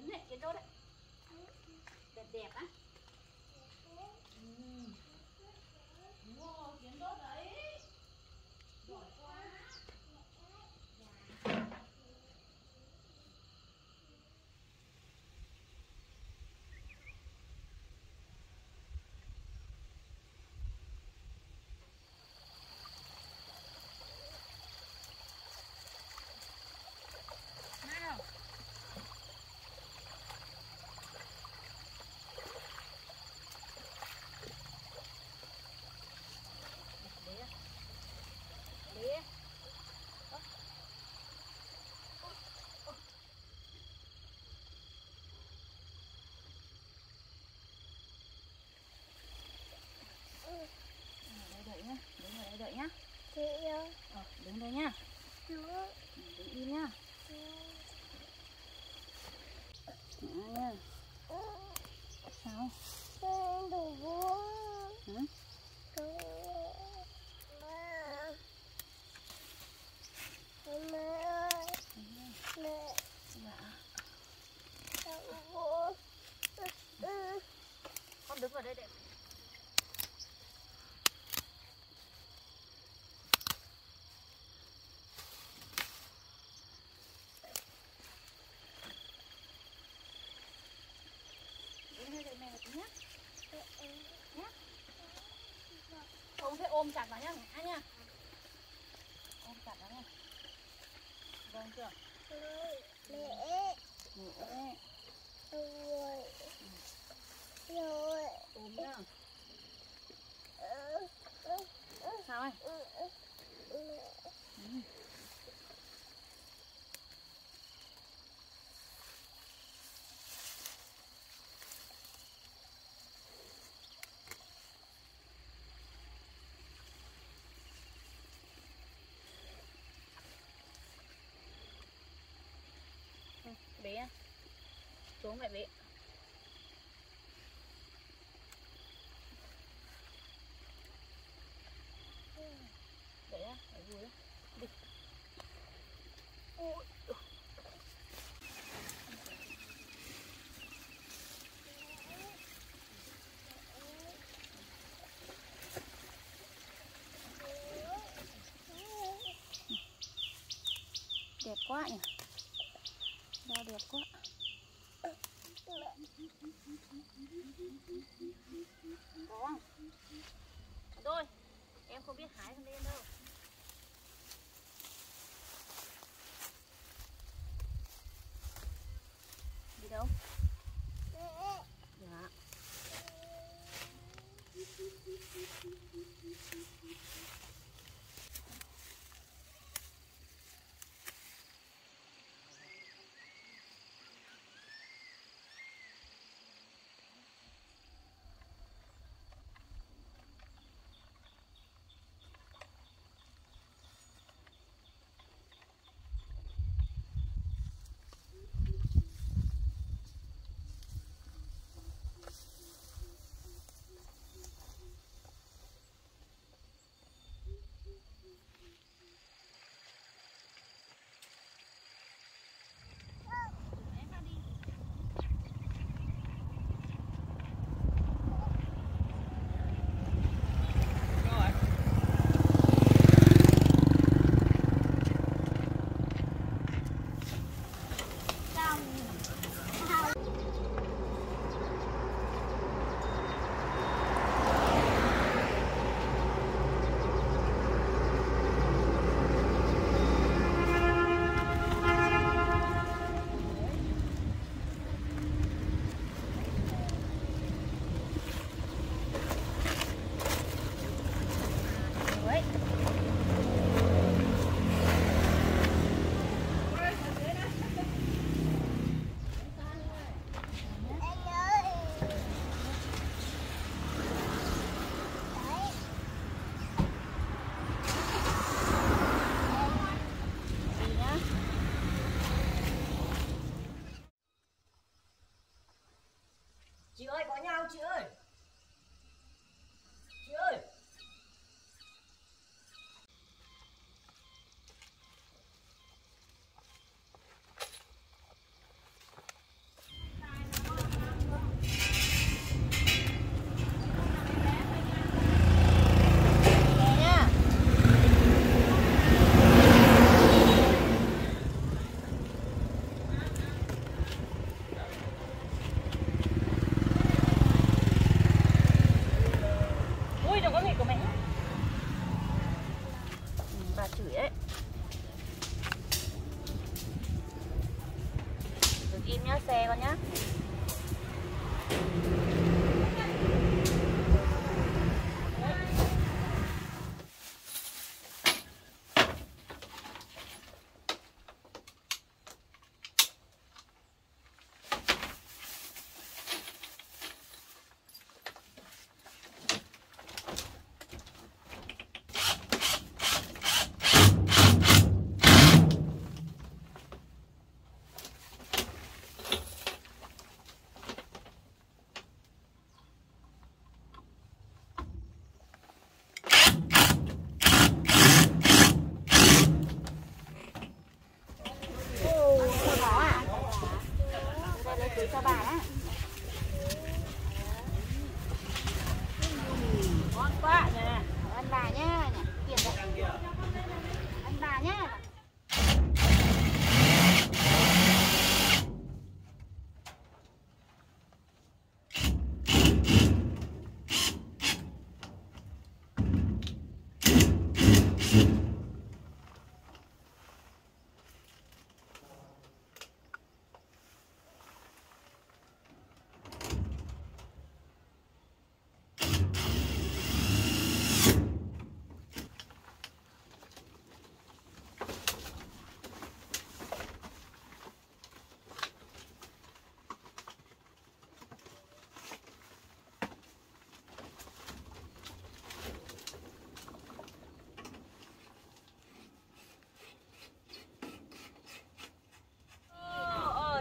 miếng này kia tốt đấy. Đẹp đẹp á. ôm chặt vào nhá anh nha ôm chặt vào nha vâng chưa? bé. Xuống lại bé. Bé á vui á. Đi. Ui đẹp quá nhỉ đẹp quá Ủa? Em không biết hái con đen đâu có nhau chị ơi.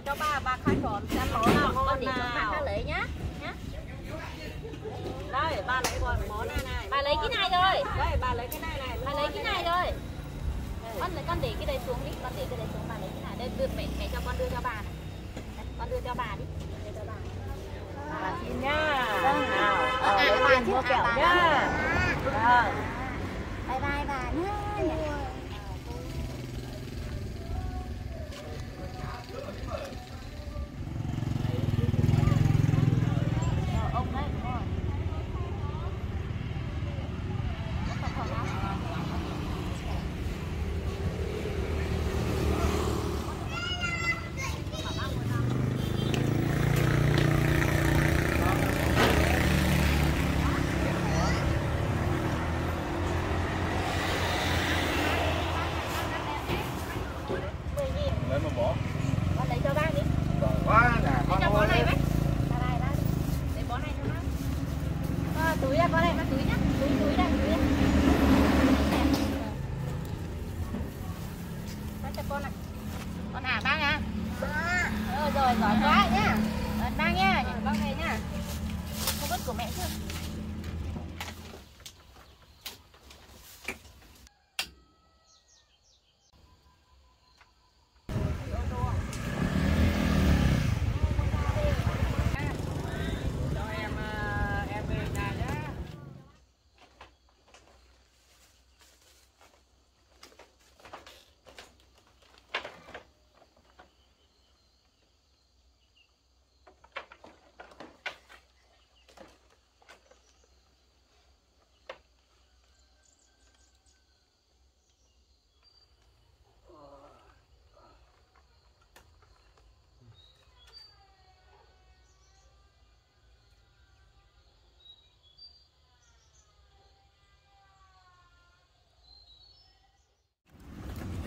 Cho bà bà khai trộm xem món nào ngon cho bà lấy nhá. Nhá. đây bà lấy còn món này này Bà lấy cái này rồi. đây bà lấy cái này này Bà lấy cái này rồi. Con lấy con để cái đây xuống đi, con để cái đây xuống bà lấy cái này. Đây đưa mẹ mẹ cho con đưa cho bà này. Con đưa cho bà đi. Đưa cho bà. bà xin nhá Vâng. nào Ờ, à, lấy bà mua kẹo nhá vâng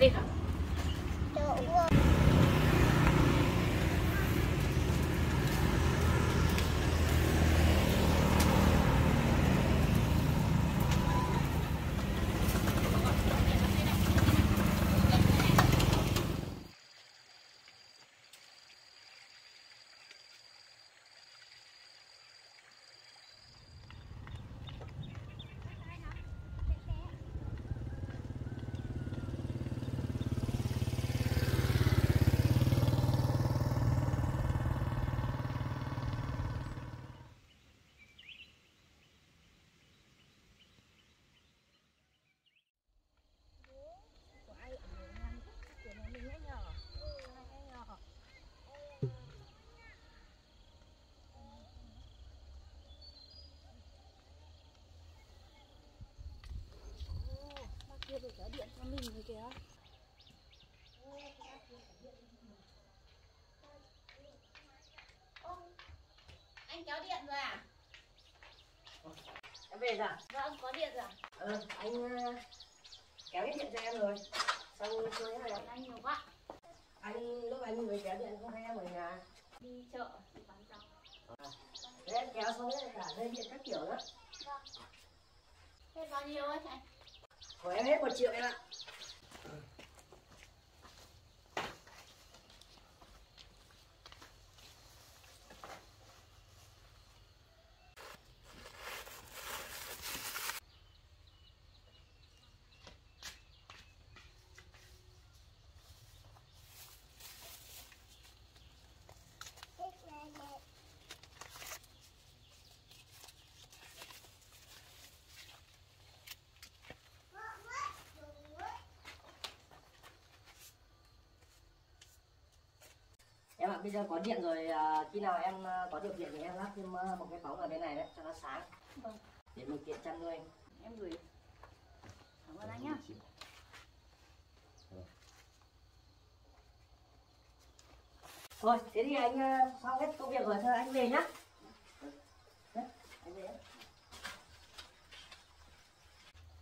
这个 trả điện cho mình rồi kìa anh kéo điện rồi à? Em về rồi à? Vâng, có điện rồi? Ừ, anh ờ, kéo cái điện cho em rồi xong chơi này anh nhiều quá. anh lúc anh mới kéo anh không hay em ở nhà Đi chợ, đi bán rau. Đấy, em kéo xong đấy cả dây điện các kiểu nữa Thế bao nhiêu ấy anh? của em hết một triệu em ạ bây giờ có điện rồi à, khi nào em à, có điều kiện thì em lắp thêm à, một cái bóng ở bên này đấy cho nó sáng Vâng. để mình tiện chăn nuôi Em gửi. Cảm ơn anh nhá. thôi thế thì anh à, xong hết công việc rồi thôi anh về nhá anh về.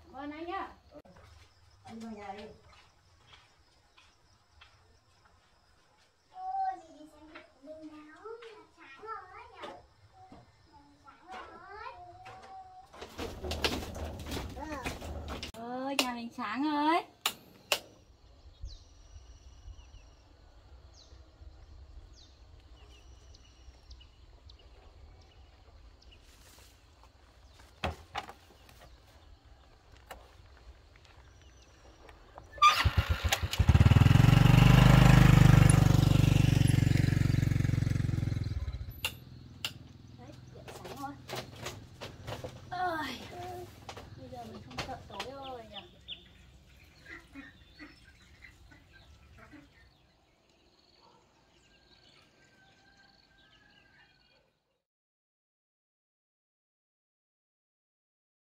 Cảm ơn anh nhá. anh vào nhà đi Đình Sáng ơi